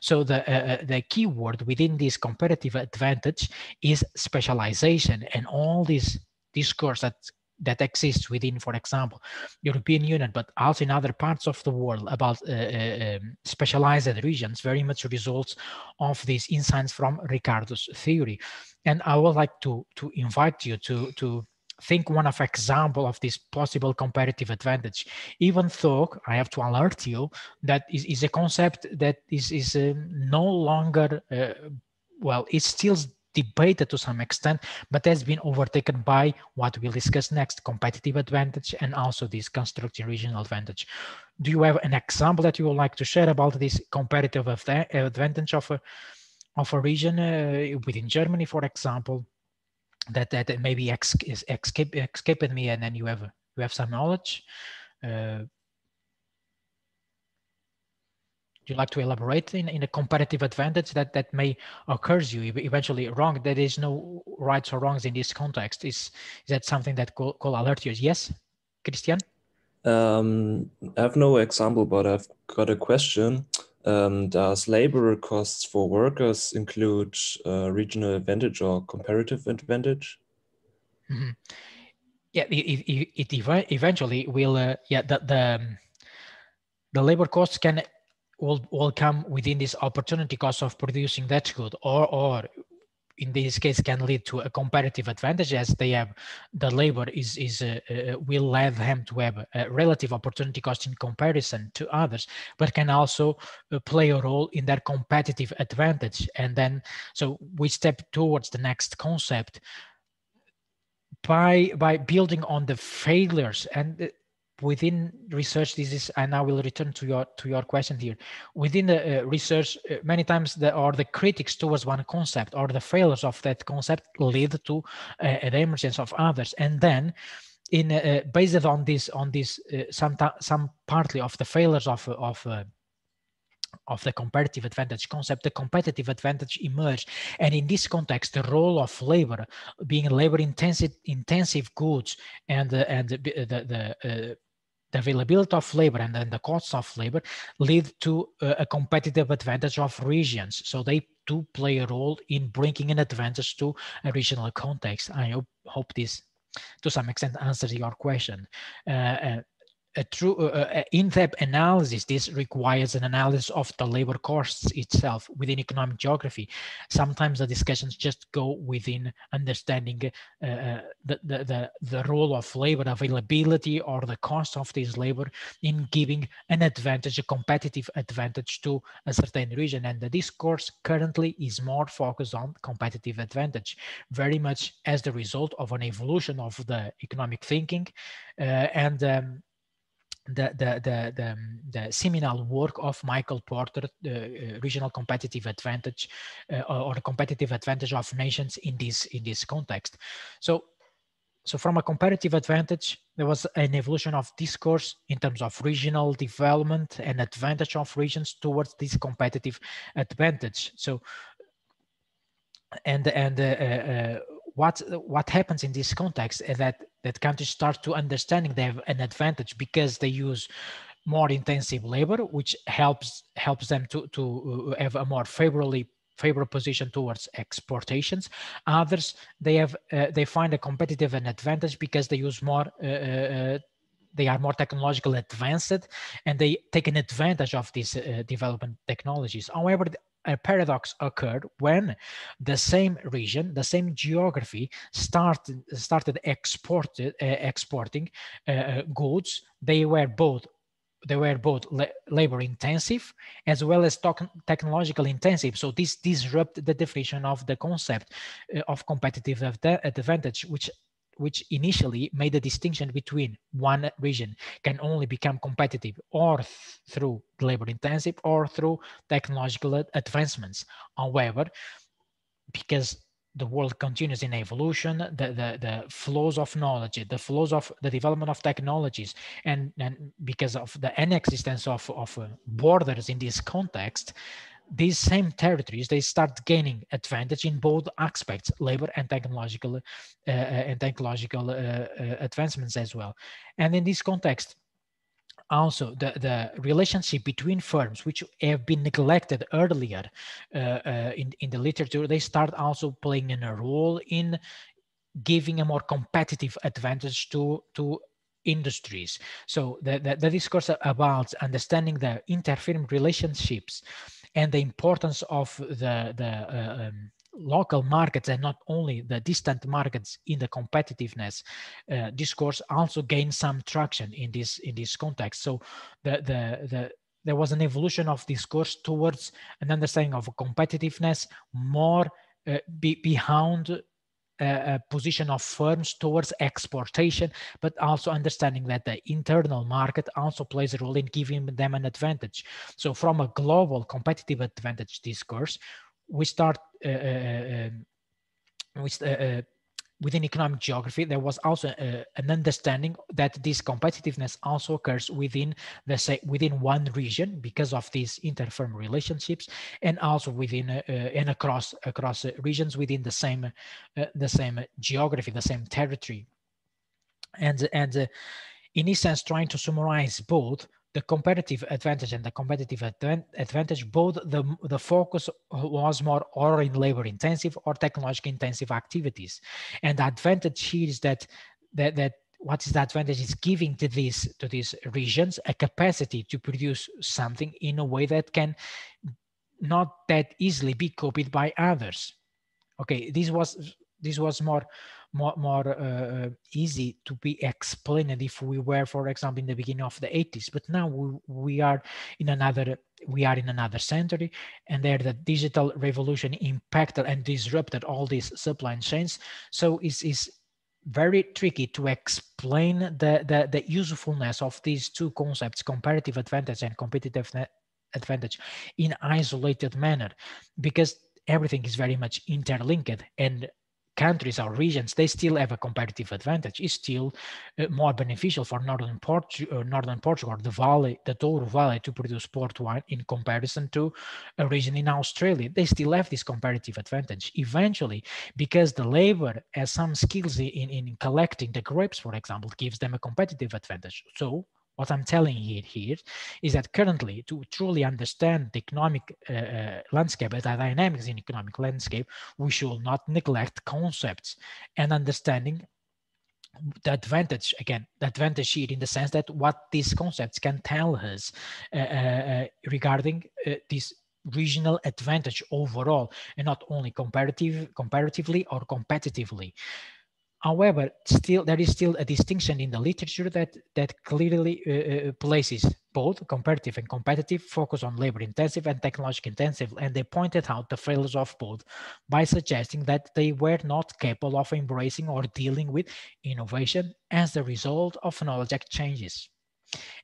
so the uh, uh, the key word within this comparative advantage is specialization and all this discourse that that exists within, for example, European Union, but also in other parts of the world about uh, uh, um, specialized regions, very much results of these insights from Ricardo's theory. And I would like to, to invite you to, to think one of example of this possible comparative advantage, even though I have to alert you that is, is a concept that is, is uh, no longer, uh, well, it's still debated to some extent, but has been overtaken by what we'll discuss next, competitive advantage and also this constructing regional advantage. Do you have an example that you would like to share about this competitive advantage of a, of a region uh, within Germany, for example, that, that maybe ex, escape, escaped me and then you have, you have some knowledge? Uh, you like to elaborate in, in a competitive advantage that that may occurs you eventually wrong. There is no rights or wrongs in this context. Is is that something that could, could alert you? Yes christian? Um, i have no example but i've got a question um, does labor costs for workers include uh, regional advantage or comparative advantage mm -hmm. yeah it, it, it, eventually will uh, yeah the, the the labor costs can will will come within this opportunity cost of producing that good or or in this case can lead to a comparative advantage as they have the labor is is uh, uh, will lead them to have a relative opportunity cost in comparison to others but can also uh, play a role in their competitive advantage. And then so we step towards the next concept. By by building on the failures and within research this is and i will return to your to your question here within the uh, research uh, many times there are the critics towards one concept or the failures of that concept lead to uh, the emergence of others and then in uh, uh, based on this on this uh, some some partly of the failures of of of the comparative advantage concept, the competitive advantage emerged. And in this context, the role of labor, being labor intensive, intensive goods, and uh, and the the, the uh, the availability of labor and then the costs of labor lead to a competitive advantage of regions. So they do play a role in bringing an advantage to a regional context. I hope, hope this to some extent answers your question. Uh, uh, a true uh, in-depth analysis this requires an analysis of the labor costs itself within economic geography. Sometimes the discussions just go within understanding uh, uh, the, the, the the role of labor availability or the cost of this labor in giving an advantage a competitive advantage to a certain region. And the discourse currently is more focused on competitive advantage very much as the result of an evolution of the economic thinking uh, and um, the, the, the, the, the, seminal work of Michael Porter, the uh, regional competitive advantage uh, or, the competitive advantage of nations in this, in this context. So, so from a comparative advantage, there was an evolution of discourse in terms of regional development and advantage of regions towards this competitive advantage. So, and, and uh, uh, what what happens in this context is that that countries start to understanding they have an advantage because they use more intensive labor, which helps helps them to to uh, have a more favorably favorable position towards exportations. Others they have uh, they find a competitive advantage because they use more. Uh, uh, they are more technological advanced and they take an advantage of these uh, development technologies. However, a paradox occurred when the same region, the same geography started started exported uh, exporting uh, uh goods. They were both they were both labor intensive as well as technological intensive. So this disrupted the definition of the concept uh, of competitive advantage, which which initially made a distinction between one region can only become competitive or th through labor intensive or through technological advancements. However, because the world continues in evolution, the, the, the flows of knowledge, the flows of the development of technologies, and, and because of the inexistence of, of uh, borders in this context, these same territories they start gaining advantage in both aspects labor and technological uh, uh and technological uh, uh, advancements as well. And in this context also the, the relationship between firms which have been neglected earlier uh, in, in the literature they start also playing in a role in giving a more competitive advantage to to industries. So the, the, the discourse about understanding the interfirm relationships and the importance of the, the uh, um, local markets and not only the distant markets in the competitiveness uh, discourse also gain some traction in this in this context. So the the the there was an evolution of discourse towards an understanding of competitiveness more uh, be, behind a, position of firms towards exportation, but also understanding that the internal market also plays a role in giving them an advantage. So from a global competitive advantage discourse, we start uh, uh, um, uh, uh within economic geography, there was also uh, an understanding that this competitiveness also occurs within the say within one region because of these interfirm relationships, and also within uh, uh and across across regions within the same uh, the same geography, the same territory, and and uh, in essence, trying to summarize both the competitive advantage and the competitive advantage, both the, the focus was more or in labor intensive or technologically intensive activities. And the advantage here is that, that, that what is the advantage is giving to these to these regions a capacity to produce something in a way that can not that easily be copied by others okay this was this was more more, more uh, uh, easy to be explained if we were, for example, in the beginning of the 80s. But now we, we are in another we are in another century, and there the digital revolution impacted and disrupted all these supply chains. So it's, it's very tricky to explain the, the, the usefulness of these two concepts, comparative advantage and competitive advantage, in isolated manner, because everything is very much interlinked and countries or regions, they still have a competitive advantage. It's still uh, more beneficial for northern, Port- uh, northern Portugal, the valley, the Douro Valley, to produce port wine in comparison to a region in Australia. They still have this comparative advantage. Eventually, because the labor has some skills in, in collecting the grapes, for example, gives them a competitive advantage. So what I'm telling you here is that currently, to truly understand the economic uh, uh, landscape, the dynamics in economic landscape, we should not neglect concepts and understanding the advantage again the advantage here in the sense that what these concepts can tell us uh, uh, regarding uh, this regional advantage overall and not only comparative comparatively or competitively However, still there is still a distinction in the literature that that clearly uh, uh, places both comparative and competitive focus on labor intensive and technological intensive, and they pointed out the failures of both by suggesting that they were not capable of embracing or dealing with innovation as the result of knowledge exchanges.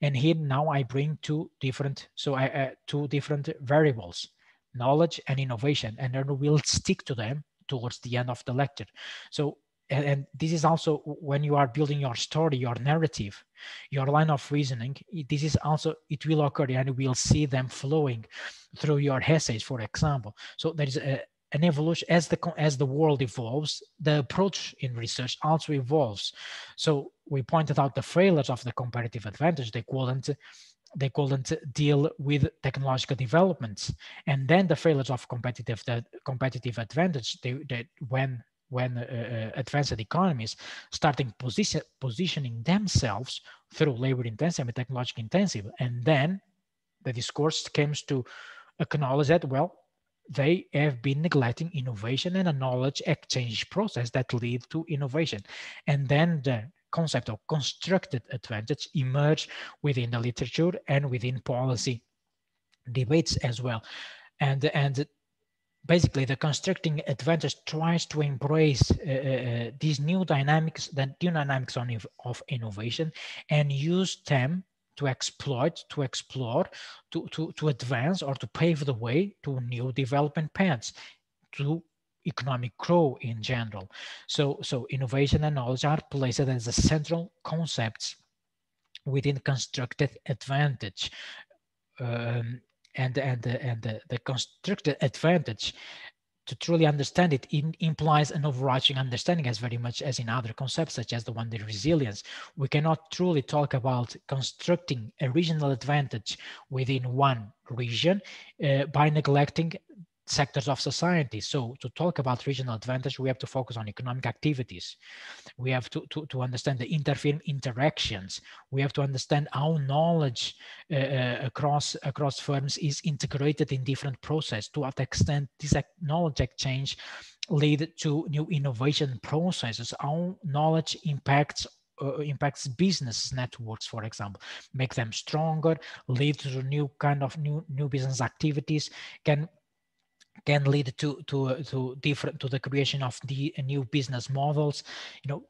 And here now I bring two different, so I uh, two different variables, knowledge and innovation, and then we'll stick to them towards the end of the lecture. So and, and, this is also when you are building your story your narrative your line of reasoning this is also it will occur and we'll see them flowing through your essays for example. So there is a, an evolution as the as the world evolves the approach in research also evolves. So we pointed out the failures of the comparative advantage they couldn't they couldn't deal with technological developments. And then the failures of competitive the competitive advantage they, they when when uh, uh, advanced economies starting position, positioning themselves through labor intensive and technological intensive. And then the discourse comes to acknowledge that, well, they have been neglecting innovation and a knowledge exchange process that lead to innovation. And then the concept of constructed advantage emerge within the literature and within policy debates as well. And, and basically the constructing advantage tries to embrace uh, uh, uh, these new dynamics, the new dynamics on, of innovation and use them to exploit, to explore, to, to, to advance or to pave the way to new development paths, to economic growth in general. So, so innovation and knowledge are placed as the central concepts within constructed advantage. Um, and and and the, the constructed advantage to truly understand it, it implies an overarching understanding as very much as in other concepts such as the one the resilience. We cannot truly talk about constructing a regional advantage within one region uh, by neglecting sectors of society. So to talk about regional advantage, we have to focus on economic activities. We have to, to, to understand the interfirm interactions. We have to understand how knowledge uh, uh, across, across firms is integrated in different process, to what extent this knowledge exchange lead to new innovation processes, how knowledge impacts uh, impacts business networks, for example, make them stronger, lead to new kind of new new business activities, can can lead to to to different to the creation of the uh, new business models you know.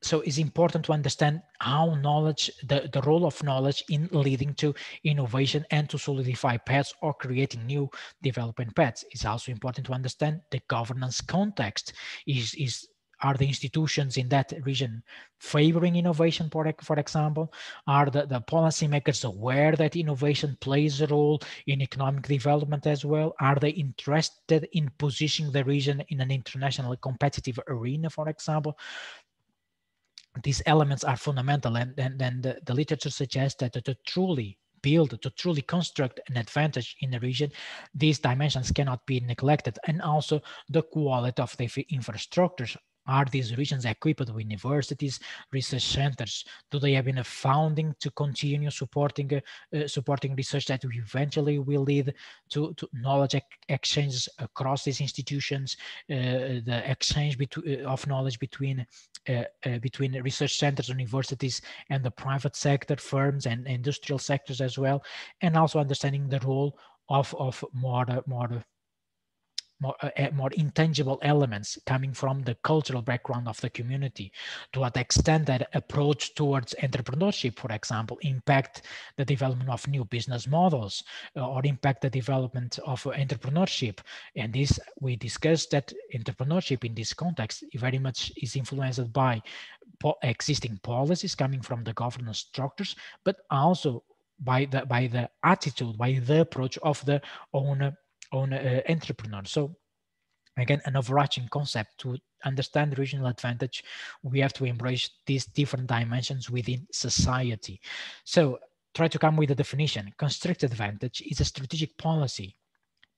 So it's important to understand how knowledge the, the role of knowledge in leading to innovation and to solidify paths or creating new development paths. It's also important to understand the governance context is is are the institutions in that region favoring innovation, for, for example? Are the, the policymakers aware that innovation plays a role in economic development as well? Are they interested in positioning the region in an internationally competitive arena, for example? These elements are fundamental, and, and, and the, the literature suggests that to truly build, to truly construct an advantage in the region, these dimensions cannot be neglected. And also the quality of the infrastructures are these regions equipped with universities, research centers? Do they have enough funding to continue supporting uh, supporting research that eventually will lead to, to knowledge exchanges across these institutions? Uh, the exchange between, uh, of knowledge between uh, uh, between research centers, universities, and the private sector, firms, and industrial sectors as well, and also understanding the role of of more more more, uh, more intangible elements coming from the cultural background of the community to what extent that approach towards entrepreneurship for example impact the development of new business models uh, or impact the development of entrepreneurship. And this we discussed that entrepreneurship in this context very much is influenced by po existing policies coming from the governance structures but also by the by the attitude by the approach of the owner on uh, entrepreneurs. So again an overarching concept to understand regional advantage we have to embrace these different dimensions within society so try to come with a definition construct advantage is a strategic policy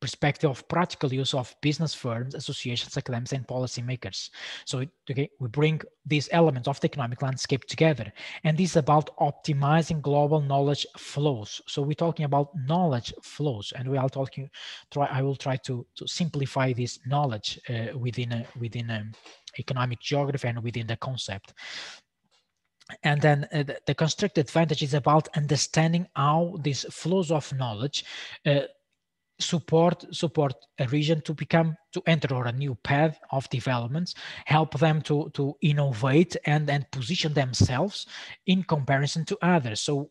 perspective of practical use of business firms, associations, academics, and policymakers. So, okay, we bring these elements of the economic landscape together, and this is about optimizing global knowledge flows. So, we're talking about knowledge flows, and we are talking. Try, I will try to to simplify this knowledge uh, within a, within a economic geography and within the concept and then uh, the, the construct advantage is about understanding how these flows of knowledge uh, support support a region to become to enter or a new path of developments help them to to innovate and and position themselves in comparison to others. So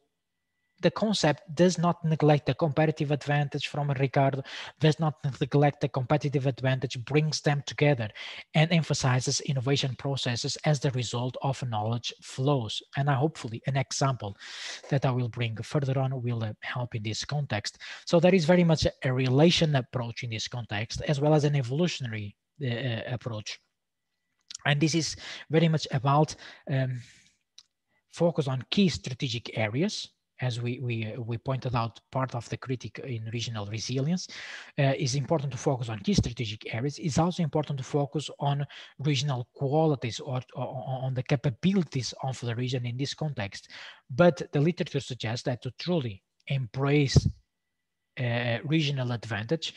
the concept does not neglect the competitive advantage from Ricardo, does not neglect the competitive advantage, brings them together and emphasizes innovation processes as the result of knowledge flows. And I hopefully an example that I will bring further on will uh, help in this context. So there is very much a relation approach in this context, as well as an evolutionary uh, uh approach. And this is very much about um, focus on key strategic areas as we, we, uh, we pointed out, part of the critic in regional resilience, uh, is important to focus on key strategic areas. It's also important to focus on regional qualities or, or, on the capabilities of the region in this context. But the literature suggests that to truly embrace uh, regional advantage,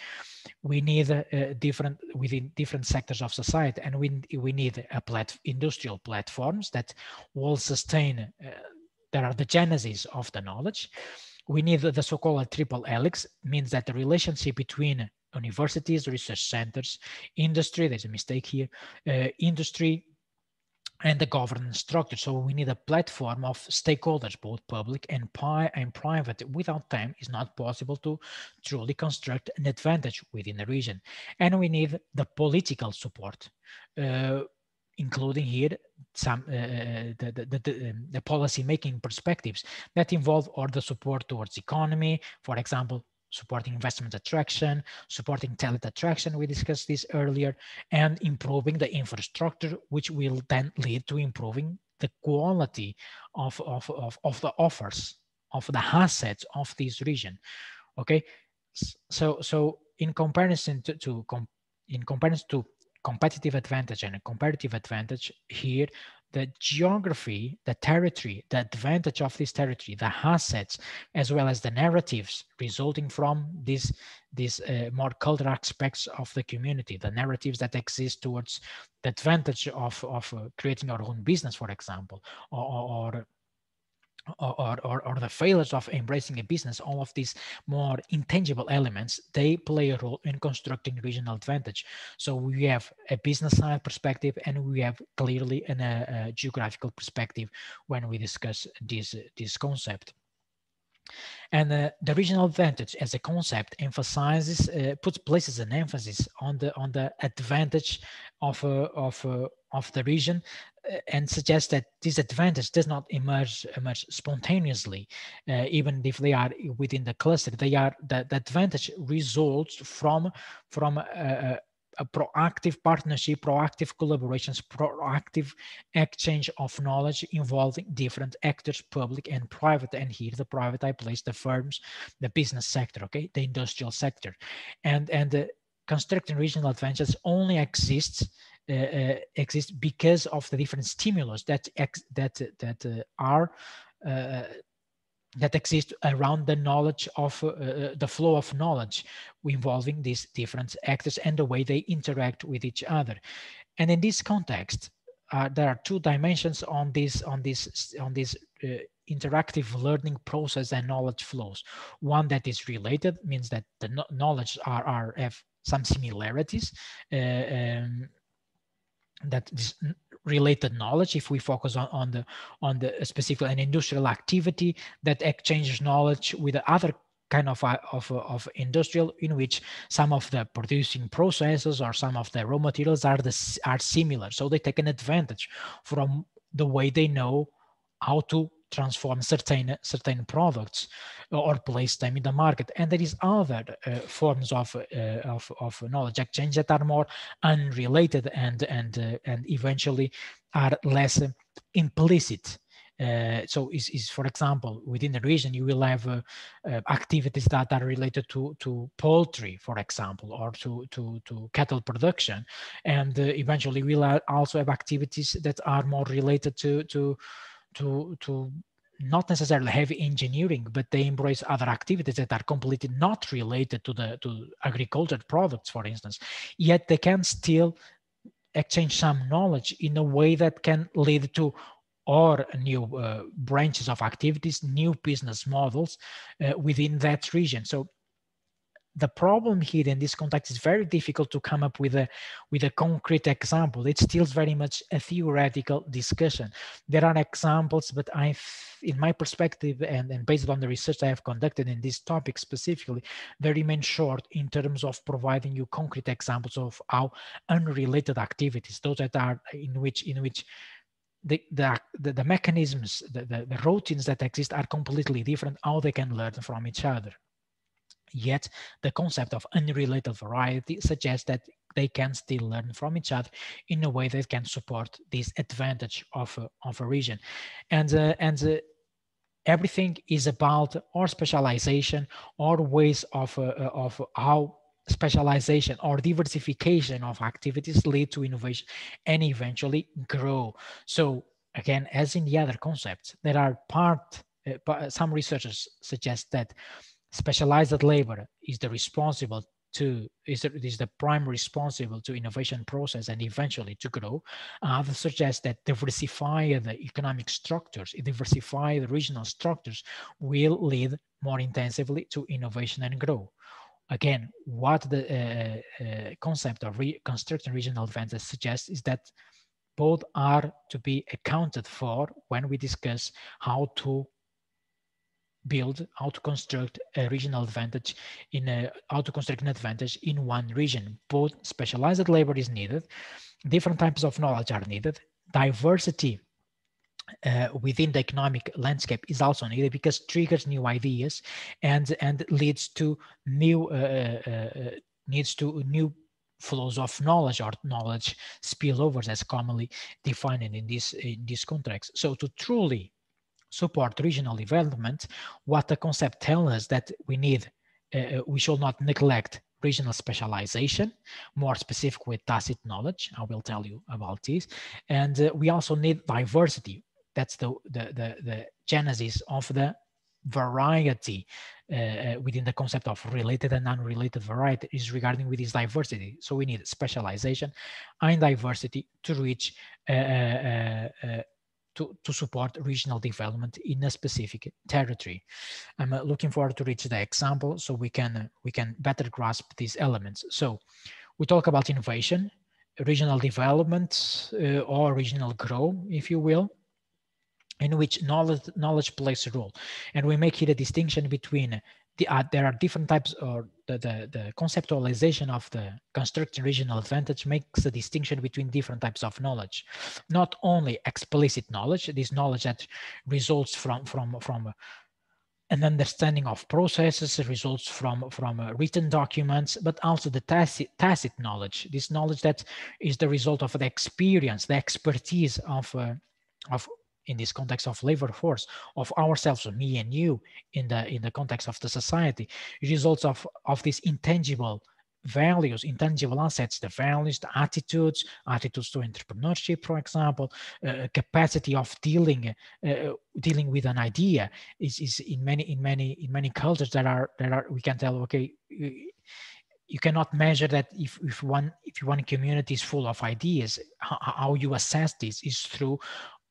we need uh, different within different sectors of society, and we we need a plat industrial platforms that will sustain uh, there are the genesis of the knowledge. We need the so-called triple helix, means that the relationship between universities, research centers, industry, there's a mistake here, uh, industry, and the governance structure. So we need a platform of stakeholders, both public and, and private. Without them, it's not possible to truly construct an advantage within the region. And we need the political support. Uh, including here some uh, uh, the, the, the, um, the policy making perspectives that involve all the support towards economy, for example, supporting investment attraction, supporting talent attraction, we discussed this earlier, and improving the infrastructure, which will then lead to improving the quality of, of, of, of the offers, of the assets of this region. Okay, so so in comparison to, to in comparison to competitive advantage and a comparative advantage here the geography, the territory, the advantage of this territory, the assets, as well as the narratives resulting from these, these uh, more cultural aspects of the community, the narratives that exist towards the advantage of, of uh, creating our own business, for example, or, or or, or, or, the failures of embracing a business, all of these more intangible elements, they play a role in constructing regional advantage. So we have a business side perspective and we have clearly an, a, a geographical perspective when we discuss this, this concept. And uh, the regional advantage as a concept emphasizes, uh, puts places an emphasis on the on the advantage of uh, of uh, of the region uh, and suggest that this advantage does not emerge emerge spontaneously, uh, even if they are within the cluster. They are the, the advantage results from from a, a proactive partnership, proactive collaborations, proactive exchange of knowledge involving different actors, public and private. And here the private I place the firms, the business sector, okay, the industrial sector. And and the constructing regional advantages only exists uh, uh, exist because of the different stimulus that that that uh, are uh, that exist around the knowledge of uh, uh, the flow of knowledge involving these different actors and the way they interact with each other. And in this context, uh, there are two dimensions on this on this on this uh, interactive learning process and knowledge flows. One that is related means that the knowledge are, are have some similarities. Uh, um, that this related knowledge if we focus on, on the on the specific and industrial activity that exchanges knowledge with other kind of uh, of, of industrial in which some of the producing processes or some of the raw materials are the are similar. So they take an advantage from the way they know how to transform certain certain products or place them in the market. And there is other uh, forms of, uh, of, of knowledge exchange that are more unrelated and and uh, and eventually are less implicit. Uh, so is, is for example within the region you will have uh, uh, activities that are related to to poultry for example or to to to cattle production and eventually we'll also have activities that are more related to to to to not necessarily heavy engineering, but they embrace other activities that are completely not related to the to agriculture products, for instance. Yet they can still exchange some knowledge in a way that can lead to or new uh, branches of activities, new business models uh, within that region. So the problem here in this context is very difficult to come up with a with a concrete example it's still very much a theoretical discussion there are examples but i in my perspective and, and based on the research i have conducted in this topic specifically they remain short in terms of providing you concrete examples of how unrelated activities those that are in which in which the, the, the, mechanisms, the, the, the routines that exist are completely different, how they can learn from each other. Yet the concept of unrelated variety suggests that they can still learn from each other in a way that can support this advantage of, uh, of a region. And, uh, and uh, everything is about or specialization or ways of, uh, uh, of how specialization or diversification of activities lead to innovation and eventually grow. So again, as in the other concepts, there are part, uh, some researchers suggest that specialized labor is the responsible to is the, is the prime responsible to innovation process and eventually to grow. Others suggest that diversify the economic structures, diversify the regional structures will lead more intensively to innovation and grow. Again, what the uh, uh, concept of reconstructing regional advantage suggests is that both are to be accounted for when we discuss how to build how to construct a regional advantage in a how to construct an advantage in one region. Both specialized labor is needed different types of knowledge are needed. Diversity uh, within the economic landscape is also needed because triggers new ideas and and leads to new uh, uh, uh needs to new flows of knowledge or knowledge spillovers as commonly defined in this in this context so to truly support regional development, what the concept tells us that we need, uh, uh, we should not neglect regional specialization, more specific with tacit knowledge. I will tell you about this. And uh, we also need diversity. That's the, the, the, the genesis of the variety uh, uh within the concept of related and unrelated variety is regarding with this diversity. So we need specialization and diversity to reach uh, uh, uh to, to support regional development in a specific territory. I'm uh, looking forward to reach the example so we can, uh, we can better grasp these elements. So we talk about innovation, regional development uh, or regional growth, if you will, in which knowledge, knowledge plays a role. And we make here a distinction between the, uh, there are different types or the, the, the, conceptualization of the constructing regional advantage makes a distinction between different types of knowledge. Not only explicit knowledge, this knowledge that results from, from, from an understanding of processes, results from, from uh, written documents, but also the tacit, tacit knowledge, this knowledge that is the result of the experience, the expertise of, uh, of in this context of labor force of ourselves me and you in the in the context of the society. Results of of these intangible values intangible assets the values the attitudes attitudes to entrepreneurship for example uh, capacity of dealing uh, dealing with an idea is, is in many in many in many cultures that are that are we can tell okay you cannot measure that if, if one if one community is full of ideas how, how you assess this is through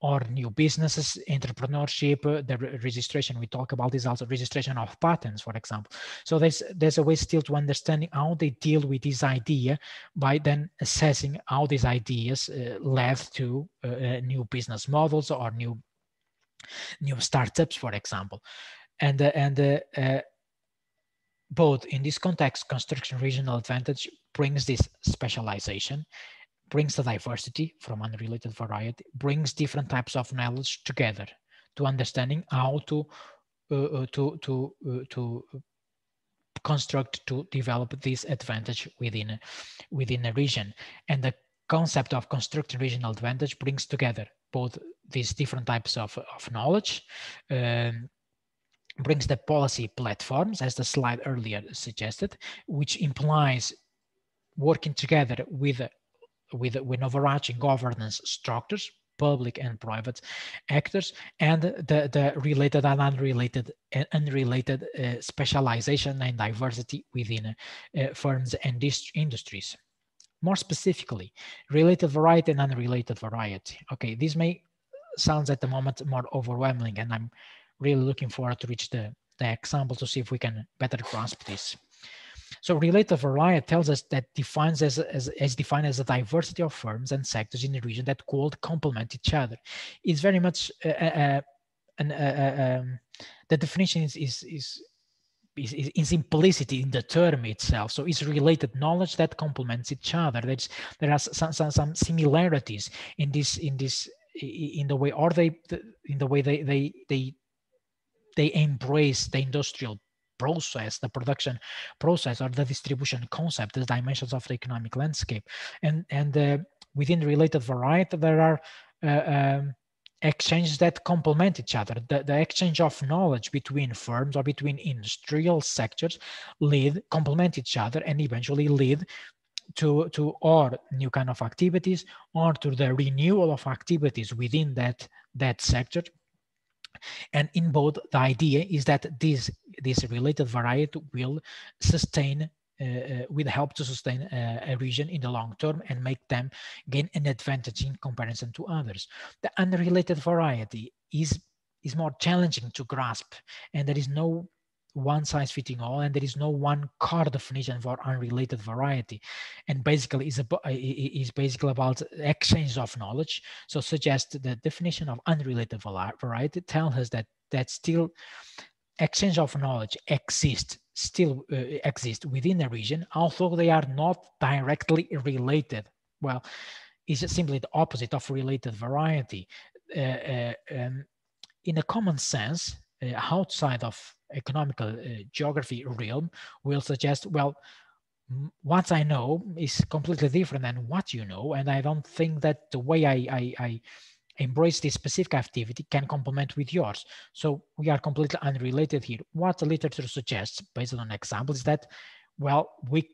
or new businesses, entrepreneurship, uh, the registration we talk about is also registration of patents, for example. So there's there's a way still to understanding how they deal with this idea by then assessing how these ideas uh, led to uh, uh new business models or new new startups, for example, and uh, and uh, both in this context, construction regional advantage brings this specialization brings the diversity from unrelated variety, brings different types of knowledge together to understanding how to uh, to to to construct to develop this advantage within within a region. And the concept of constructing regional advantage brings together both these different types of, of knowledge um, brings the policy platforms as the slide earlier suggested which implies working together with with with overarching governance structures public and private actors and the, the related and unrelated unrelated uh, specialization and diversity within uh, firms and industries. More specifically, related variety and unrelated variety. Okay, this may sounds at the moment more overwhelming and I'm really looking forward to reach the, the example to see if we can better grasp this. So related variety tells us that defines as, as, as defined as a diversity of firms and sectors in the region that could complement each other. It's very much uh, uh, uh, uh um, the definition is, is, is is, is, implicit in the term itself. So it's related knowledge that complements each other. There's, there are some, some, some similarities in this in this in the way or they in the way they they they they embrace the industrial process, the production process or the distribution concept, the dimensions of the economic landscape. And, and uh, within related variety, there are uh, um, exchanges that complement each other. The, the exchange of knowledge between firms or between industrial sectors lead, complement each other and eventually lead to, to or new kind of activities or to the renewal of activities within that, that sector and in both, the idea is that this, this related variety will sustain uh, uh, will help to sustain uh, a region in the long term and make them gain an advantage in comparison to others. The unrelated variety is is more challenging to grasp, and there is no one size fitting all and there is no one car definition for unrelated variety. And basically is is basically about exchange of knowledge. So suggest the definition of unrelated variety. Tells us that that still exchange of knowledge exists still uh, exist within a region although they are not directly related. Well is simply the opposite of related variety. Uh, uh, um, in a common sense outside of economical uh, geography realm will suggest, well, what I know is completely different than what you know. And I don't think that the way I, I, I embrace this specific activity can complement with yours. So we are completely unrelated here. What the literature suggests, based on examples, is that, well, we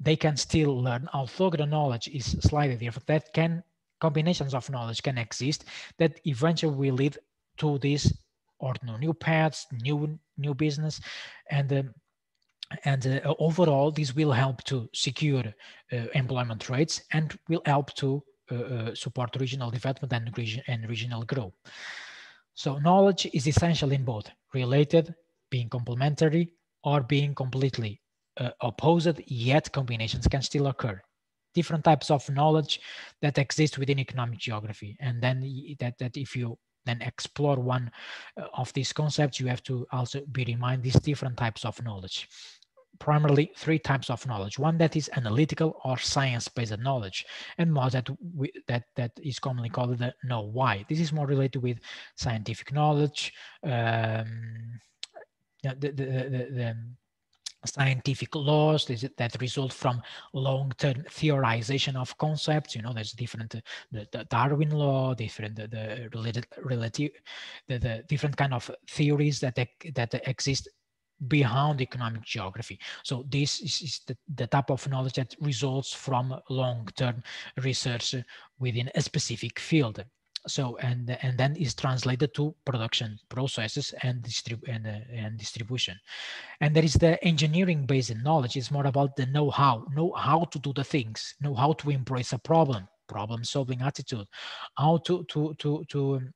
they can still learn, although the knowledge is slightly different, that can combinations of knowledge can exist that eventually will lead to this or new paths, new new business, and um, and uh, overall this will help to secure uh, employment rates and will help to uh, uh, support regional development and, region, and regional growth. So knowledge is essential in both related, being complementary, or being completely uh, opposed, yet combinations can still occur. Different types of knowledge that exist within economic geography. And then that, that if you then explore one uh, of these concepts, you have to also be in mind these different types of knowledge. Primarily three types of knowledge. One that is analytical or science-based knowledge, and more that we, that that is commonly called the know why. This is more related with scientific knowledge, um, the, the, the, the scientific laws that result from long-term theorization of concepts? You know there's different uh, the, the, darwin law different the, the related relative the, the different kind of theories that that exist beyond economic geography. So this is, is the, the type of knowledge that results from long-term research within a specific field so and and then is translated to production processes and distrib and, uh, and distribution. And there is the engineering based knowledge. It's more about the know-how know how to do the things know how to embrace a problem problem solving attitude how to to to to um,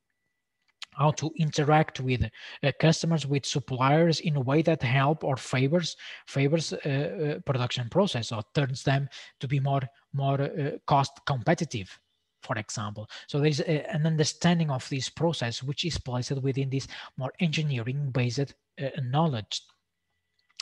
how to interact with uh, customers with suppliers in a way that help or favors favors uh, uh, production process or turns them to be more more uh, cost competitive for example. So there's a, an understanding of this process, which is placed within this more engineering-based uh, knowledge.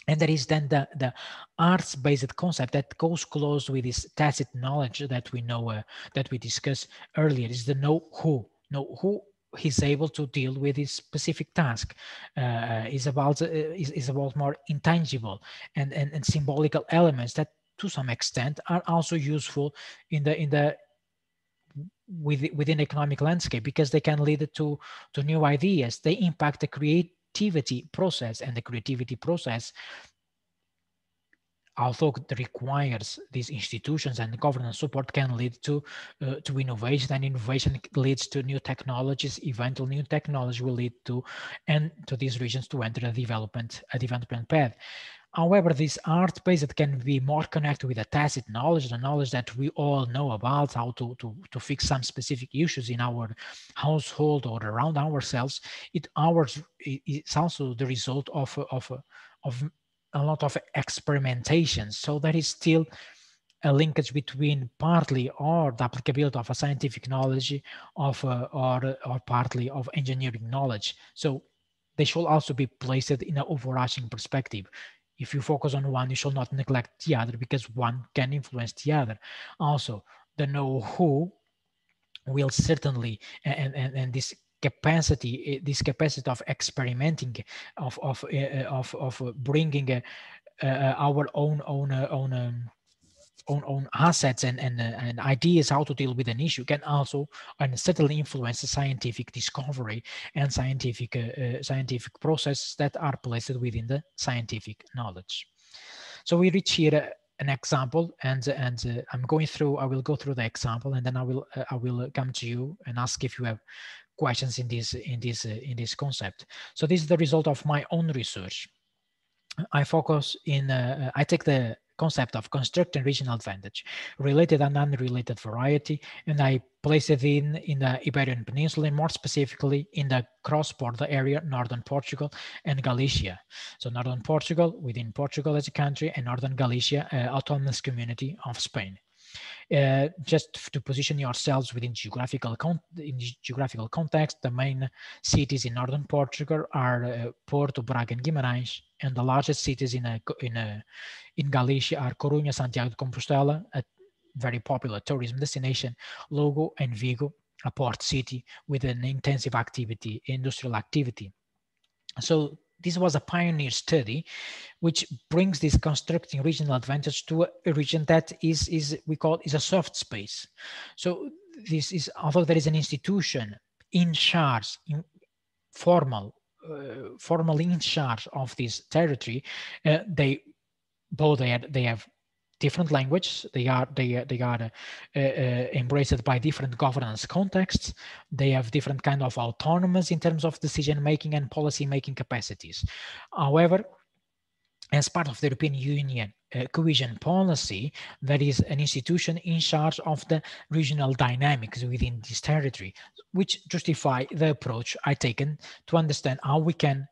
And there is then the, the arts-based concept that goes close with this tacit knowledge that we know, uh, that we discussed earlier, is the know who. Know who he's able to deal with his specific task uh, is about uh, is, is about more intangible and, and and symbolical elements that to some extent are also useful in the in the within economic landscape because they can lead to to new ideas. They impact the creativity process and the creativity process although it requires these institutions and governance support can lead to uh, to innovation and innovation leads to new technologies. Eventual new technology will lead to and to these regions to enter a development a development path However, this art base that can be more connected with the tacit knowledge, the knowledge that we all know about how to, to, to fix some specific issues in our household or around ourselves, it ours it's also the result of, of, of a lot of experimentation. So there is still a linkage between partly or the applicability of a scientific knowledge of uh, or, or partly of engineering knowledge. So they should also be placed in an overarching perspective if you focus on one, you shall not neglect the other because one can influence the other. Also, the know-who will certainly, and, and, and this capacity, eh, this capacity of experimenting, of, of, uh, of, of bringing uh, uh, our own, own, own um, own, assets and, and, uh, and ideas how to deal with an issue can also and certainly influence the scientific discovery and scientific uh, uh, scientific processes that are placed within the scientific knowledge. So we reach here uh, an example and and uh, I'm going through I will go through the example and then I will uh, I will come to you and ask if you have questions in this in this in this concept. So this is the result of my own research. I focus in, uh, I take the concept of constructing regional advantage, related and unrelated variety, and I place it in, in the Iberian Peninsula, and more specifically in the cross-border area, Northern Portugal and Galicia. So Northern Portugal within Portugal as a country and Northern Galicia, uh, autonomous community of Spain. Uh, just to position yourselves within geographical in geographical context, the main cities in northern Portugal are uh, Porto, Braga, and Guimarães, and the largest cities in a, in a, in Galicia are Coruña, Santiago de Compostela, a very popular tourism destination, Lugo, and Vigo, a port city with an intensive activity, industrial activity. So this was a pioneer study which brings this constructing regional advantage to a region that is is we call is a soft space. So this is although there is an institution in charge in formal uh, formally in charge of this territory uh, they both they, had, they have different language. They are they they are uh, uh, embraced by different governance contexts. They have different kind of autonomous in terms of decision making and policy making capacities. However, as part of the European Union uh, cohesion policy, there is an institution in charge of the regional dynamics within this territory, which justify the approach I taken to understand how we can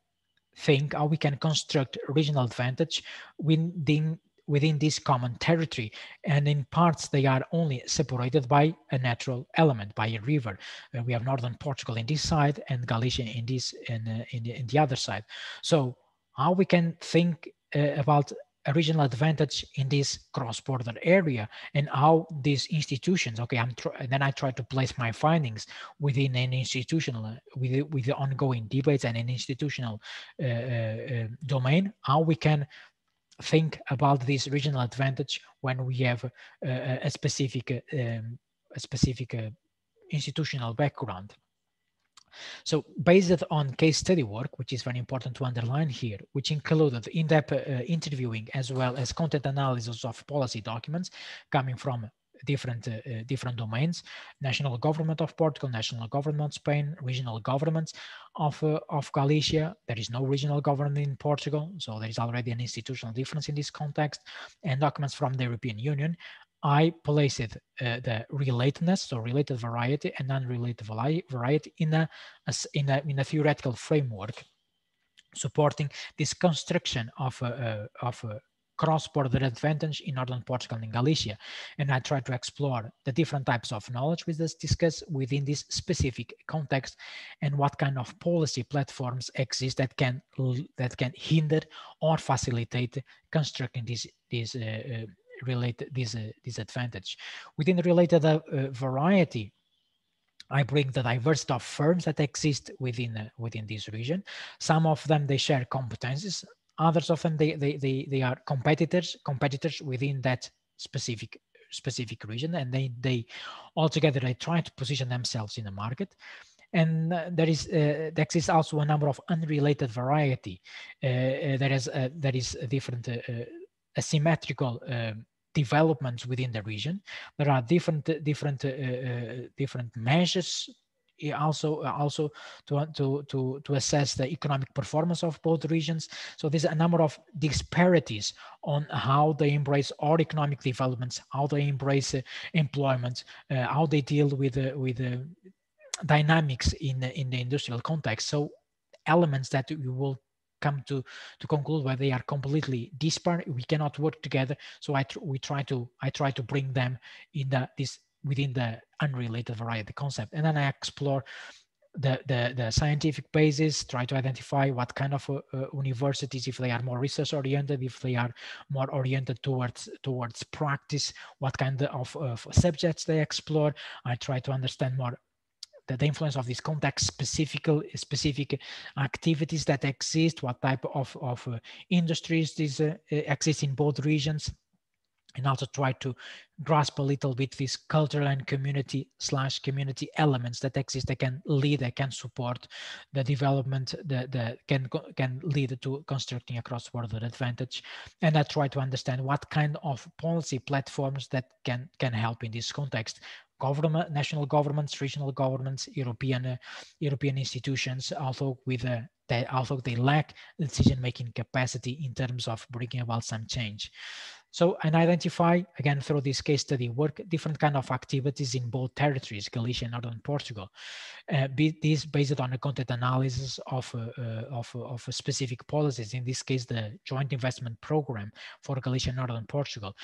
think, how we can construct regional advantage within within this common territory and in parts they are only separated by a natural element by a river. Uh, we have northern portugal in this side and galicia in this in, uh, in, the, in the other side. So how we can think uh, about a regional advantage in this cross-border area and how these institutions okay i'm then i try to place my findings within an institutional uh, with, with the ongoing debates and an institutional uh, uh, domain how we can think about this regional advantage when we have a, a specific um, a specific uh, institutional background. So based on case study work, which is very important to underline here, which included in-depth uh, interviewing as well as content analysis of policy documents coming from different uh, uh, different domains. National government of portugal national government spain regional governments of uh, of galicia. There is no regional government in portugal so there is already an institutional difference in this context. And documents from the european union I placed uh, the relatedness, so related variety and unrelated variety in a, in a, in a theoretical framework supporting this construction of, uh, of uh, cross-border advantage in northern Portugal and Galicia. And I try to explore the different types of knowledge we just discussed within this specific context and what kind of policy platforms exist that can that can hinder or facilitate constructing this this uh, uh, related this uh, this advantage within the related uh, variety I bring the diversity of firms that exist within uh, within this region. Some of them they share competencies. Others often they, they they they are competitors competitors within that specific specific region, and they they altogether they try to position themselves in the market. And uh, there is uh, there exists also a number of unrelated variety. Uh, uh there is uh, different asymmetrical um, developments within the region. There are different different uh, uh, different measures also also to, to to to assess the economic performance of both regions. So there's a number of disparities on how they embrace all economic developments how they embrace uh, employment uh, how they deal with uh, with uh, dynamics in in the industrial context. So elements that we will come to to conclude where they are completely disparate we cannot work together. So i tr we try to i try to bring them in the this within the unrelated variety concept and then i explore the, the, the scientific basis, try to identify what kind of uh, uh, universities, if they are more research oriented, if they are more oriented towards towards practice, what kind of, of subjects they explore. I try to understand more the, influence of these context specific specific activities that exist, what type of, of uh, industries these uh, exist in both regions, and also try to grasp a little bit these cultural and community slash community elements that exist that can lead that can support the development that, that can can lead to constructing a cross-border advantage and i try to understand what kind of policy platforms that can can help in this context government, national governments, regional governments, European uh, European institutions, although with uh, they although they lack decision-making capacity in terms of bringing about some change. So, and identify again through this case study work different kind of activities in both territories, Galicia and Northern Portugal. Uh, be, this based on a content analysis of, uh, uh, of, of specific policies. In this case, the joint investment program for Galicia and Northern Portugal.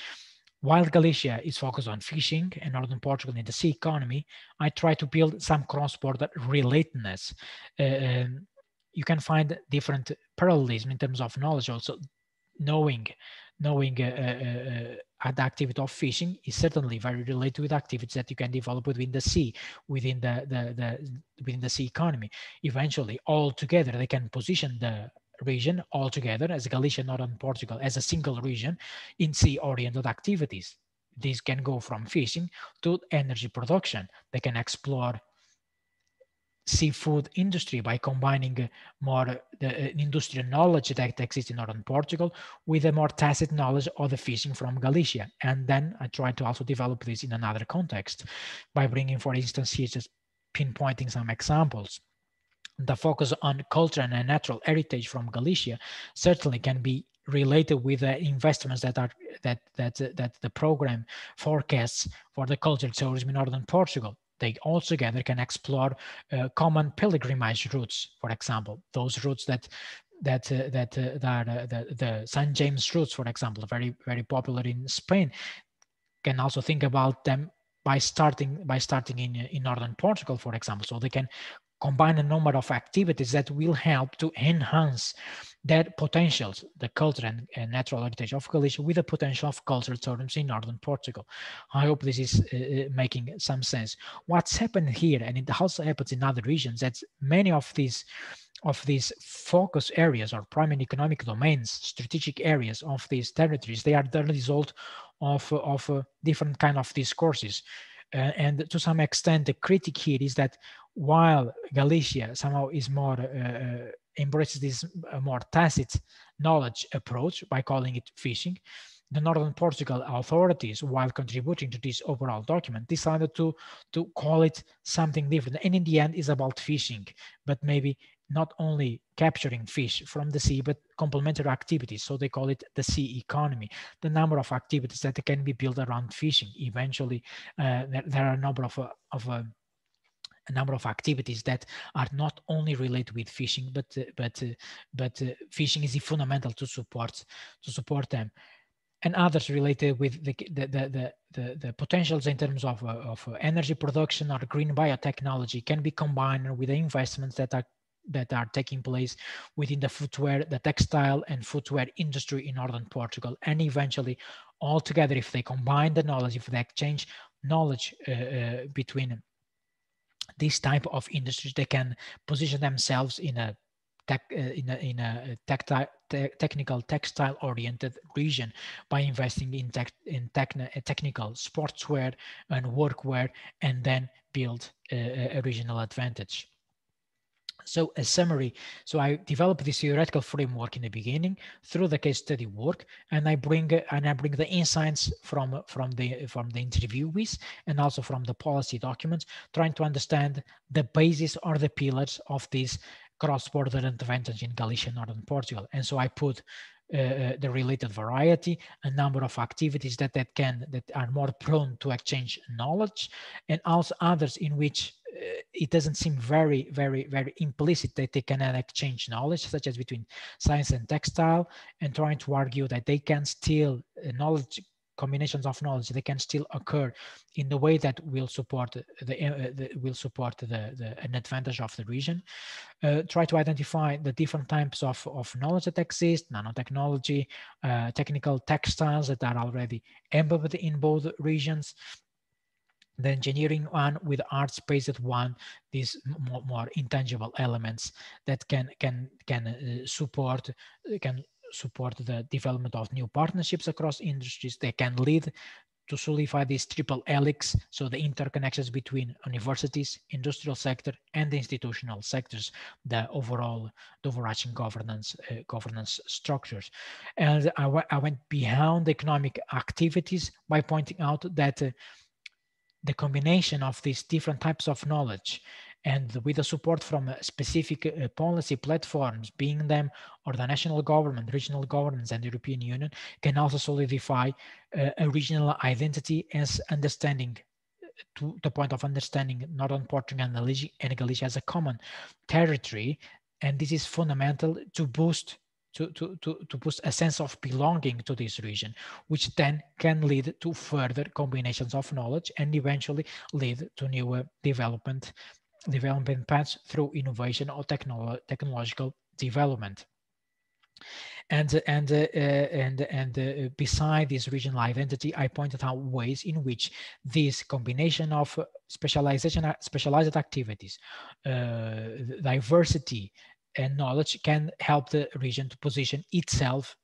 While Galicia is focused on fishing and Northern Portugal in the sea economy, I try to build some cross-border relatedness. Uh, um, you can find different parallelism in terms of knowledge also knowing knowing uh, uh, uh, the activity of fishing is certainly very related with activities that you can develop within the sea within the, the, the within the sea economy eventually all together they can position the region altogether as Galicia, Northern Portugal, as a single region in sea-oriented activities. These can go from fishing to energy production. They can explore seafood industry by combining uh, more the uh, industrial knowledge that exists in northern Portugal with a more tacit knowledge of the fishing from Galicia. And then I try to also develop this in another context by bringing, for instance, here just pinpointing some examples the focus on culture and natural heritage from Galicia certainly can be related with the investments that are that that that the program forecasts for the cultural tourism in northern Portugal. They all together can explore uh, common pilgrimage routes, for example, those routes that that uh, that uh, that uh, the, the St James routes, for example, very very popular in Spain. Can also think about them by starting by starting in in northern Portugal, for example. So they can combine a number of activities that will help to enhance that potentials, the culture and, and, natural heritage of Galicia with the potential of cultural tourism in northern Portugal. I hope this is uh, uh, making some sense. What's happened here, and it also happens in other regions, that many of these of these focus areas or primary economic domains, strategic areas of these territories, they are the result of, of uh, different kind of discourses. Uh, and to some extent, the critic here is that while Galicia somehow is more uh, uh embraces this uh, more tacit knowledge approach by calling it fishing, the Northern Portugal authorities, while contributing to this overall document, decided to, to call it something different. And in the end, is about fishing, but maybe not only capturing fish from the sea, but complementary activities. So they call it the sea economy. The number of activities that can be built around fishing. Eventually, uh, there, there, are a number of, uh, of uh, a number of activities that are not only related with fishing, but uh, but uh, but uh, fishing is fundamental to support to support them, and others related with the the the the, the potentials in terms of of energy production or green biotechnology can be combined with the investments that are that are taking place within the footwear, the textile and footwear industry in northern Portugal, and eventually all together, if they combine the knowledge, if they exchange knowledge uh, uh, between this type of industries, they can position themselves in a tech, uh, in a, in a te technical textile oriented region by investing in tech, in techn technical sportswear and workwear and then build a, a regional advantage. So a summary, so I developed this theoretical framework in the beginning through the case study work, and I bring and I bring the insights from from the from the interviewees and also from the policy documents, trying to understand the basis or the pillars of this cross-border advantage in Galicia, northern Portugal. And so I put Uh, uh, the related variety, a number of activities that, that can that are more prone to exchange knowledge, and also others in which uh, it doesn't seem very, very, very implicit that they can exchange knowledge, such as between science and textile, and trying to argue that they can still uh, knowledge combinations of knowledge they can still occur in the way that will support the, uh, the will support the, the, an advantage of the region. Uh, try to identify the different types of, of knowledge that exist nanotechnology uh, technical textiles that are already embedded in both regions. The engineering one with arts based one these more, more, intangible elements that can can can uh, support can support the development of new partnerships across industries. that can lead to solidify this triple helix, so the interconnections between universities, industrial sector, and the institutional sectors, the overall, the overarching governance uh, governance structures. And I, went beyond economic activities by pointing out that uh, the combination of these different types of knowledge and with the support from specific uh, policy platforms, being them or the national government, regional governments, and the European Union, can also solidify uh, a regional identity as understanding uh, to the point of understanding Northern Portugal and Galicia, as a common territory. And this is fundamental to boost to, to, to, to boost a sense of belonging to this region, which then can lead to further combinations of knowledge and eventually lead to new development development paths through innovation or technolo technological development. And and uh, and and uh, beside this regional identity, I pointed out ways in which this combination of specialization, specialized activities, uh, diversity, and knowledge can help the region to position itself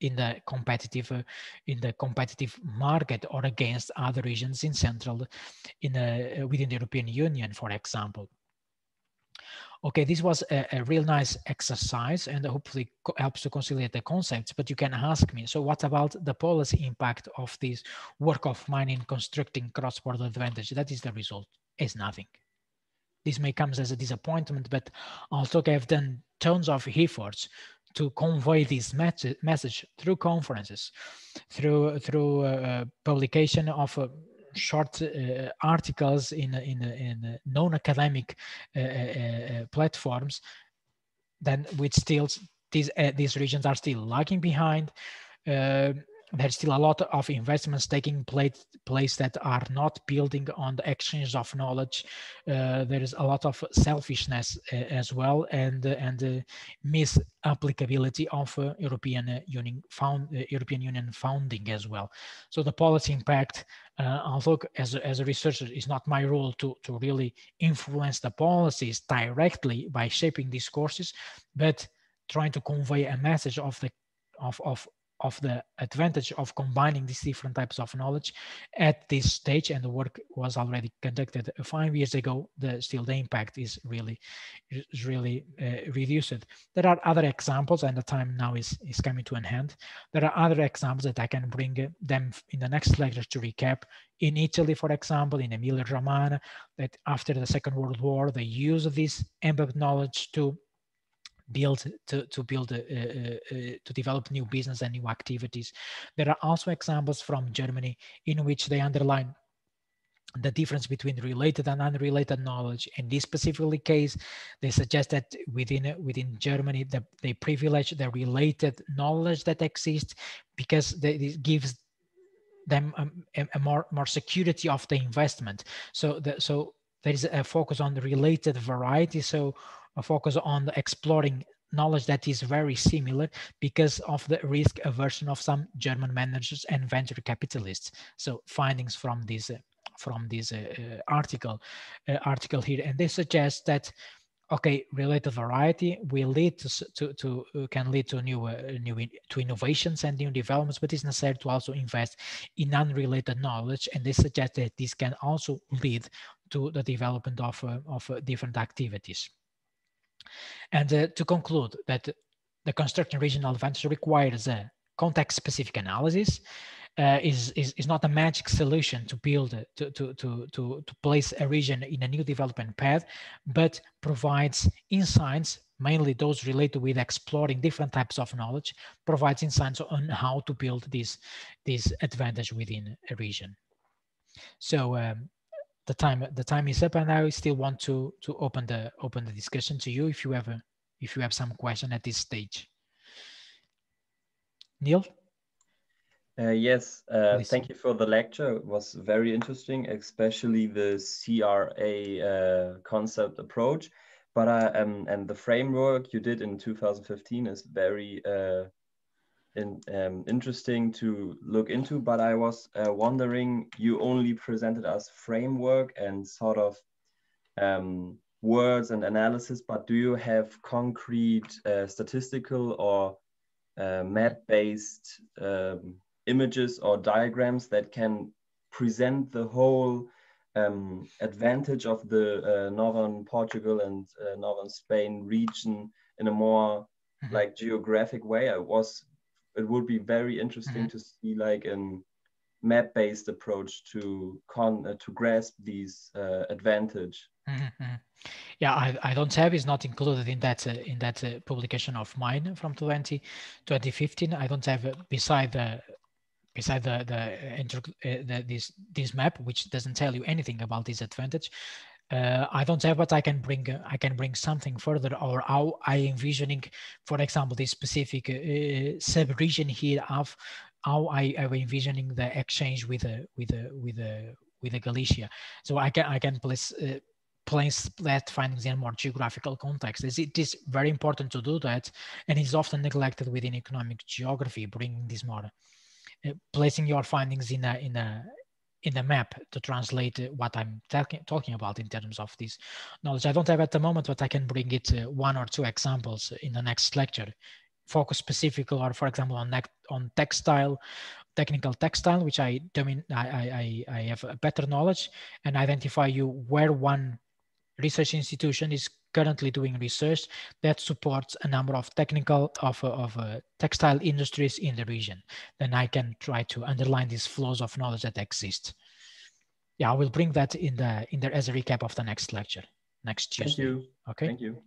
in the competitive uh, in the competitive market or against other regions in central in uh, within the European Union, for example. Okay, this was a, a, real nice exercise and hopefully helps to conciliate the concepts, but you can ask me, so what about the policy impact of this work of mine in constructing cross-border advantage? That is the result, is nothing. This may come as a disappointment, but also I've done tons of efforts to convey this message, message through conferences, through through uh, uh, publication of uh, short uh, articles in in in non-academic uh, uh, platforms, then which still these these regions are still lagging behind there's still a lot of investments taking place, place that are not building on the exchange of knowledge. Uh, there is a lot of selfishness uh, as well, and uh, and uh, misapplicability of uh, European Union found uh, European Union founding as well. So the policy impact, although as a, as a researcher, is not my role to to really influence the policies directly by shaping these courses, but trying to convey a message of the of, of of the advantage of combining these different types of knowledge at this stage and the work was already conducted five years ago the still the impact is really is really uh, reduced. There are other examples and the time now is is coming to an end. There are other examples that i can bring them in the next lecture to recap. In italy for example in emilia romagna that after the second world war they use this embedded knowledge to build to, to build a, a, to develop new business and new activities. There are also examples from Germany in which they underline the difference between related and unrelated knowledge. In this specifically case, they suggest that within within Germany, the, they privilege the related knowledge that exists because they, gives them um, a, a, more more security of the investment. So the, so there is a focus on the related variety. So focus on exploring knowledge that is very similar because of the risk aversion of some German managers and venture capitalists. So findings from this uh, from this article article here, and they suggest that okay, related variety will lead to, to, to uh, can lead to new, uh, new to innovations and new developments, but it's necessary to also invest in unrelated knowledge. And they suggest that this can also lead to the development of, uh, of uh, different activities. And uh, to conclude that the constructing regional advantage requires a context-specific analysis, uh, is, is, is not a magic solution to build, to, to, to, to, to place a region in a new development path, but provides insights, mainly those related with exploring different types of knowledge, provides insights on how to build this, this advantage within a region. So um, the time the time is up, and I still want to to open the open the discussion to you if you have a, if you have some question at this stage. Neil. Uh, yes, uh, thank you for the lecture. It was very interesting, especially the CRA uh, concept approach. But uh, um, and the framework you did in 2015 is very uh, in, um, interesting to look into. But I was uh, wondering, you only presented us framework and sort of um, words and analysis. But do you have concrete statistical or map-based um, images or diagrams that can present the whole um, advantage of the uh, northern Portugal and uh, northern Spain region in a more mm-hmm. like geographic way. I was it would be very interesting mm-hmm. to see like a map-based approach to con uh, to grasp these uh, advantage. Mm-hmm. Yeah, I, I don't have is not included in that uh, in that uh, publication of mine from 20, 2015. I don't have beside the beside the the, uh, the, this this map, which doesn't tell you anything about this advantage. Uh, I don't have, but I can bring uh, I can bring something further, or how I envisioning, for example, this specific uh, sub-region here of how I, envisioning the exchange with a with a with a with a Galicia. So I can I can place. Uh, place that findings in more geographical context. It is very important to do that, and it's often neglected within economic geography, bringing this more uh, placing your findings in a in a in the map to translate what I'm talking talking about in terms of this knowledge. I don't have at the moment, but I can bring it uh, one or two examples in the next lecture. Focus specifically, or for example, on on textile, technical textile, which I domin I, I I have a better knowledge and identify you where one research institution is currently doing research that supports a number of technical of, of uh, textile industries in the region. Then i can try to underline these flows of knowledge that exist. Yeah i will bring that in the in there as a recap of the next lecture next tuesday. thank you. Okay? Thank you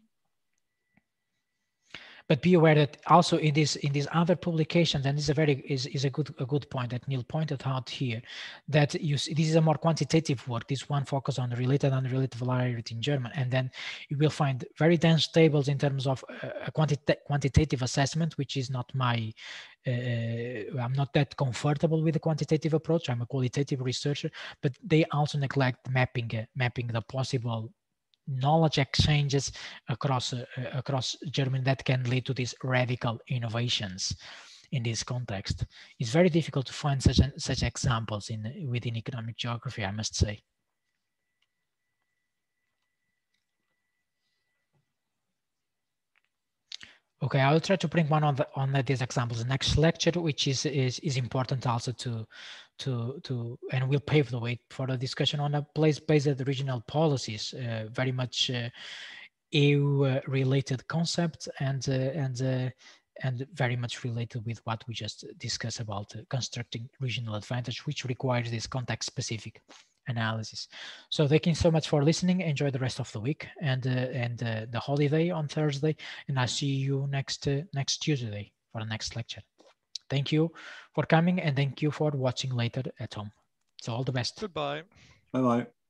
but be aware that also in this in these other publications and this is a very is, is a good a good point that neil pointed out here that you see, this is a more quantitative work. This one focus on related and unrelated variety in german. And then you will find very dense tables in terms of uh, a quantita quantitative assessment which is not my uh, i'm not that comfortable with the quantitative approach. I'm a qualitative researcher but they also neglect mapping uh, mapping the possible knowledge exchanges across uh, uh, across Germany that can lead to these radical innovations in this context. It's very difficult to find such such examples in within economic geography, I must say. Okay, I will try to bring one on the on the, these examples. Next lecture, which is is is important also to to to and will pave the way for the discussion on a place-based regional policies, uh, very much uh, EU uh, related concept and uh, and uh, and very much related with what we just discussed about constructing regional advantage, which requires this context specific analysis. So thank you so much for listening. Enjoy the rest of the week and uh, and uh, the holiday on Thursday. And I see you next uh, next Tuesday for the next lecture. Thank you for coming and thank you for watching later at home. So all the best. Goodbye. Bye bye.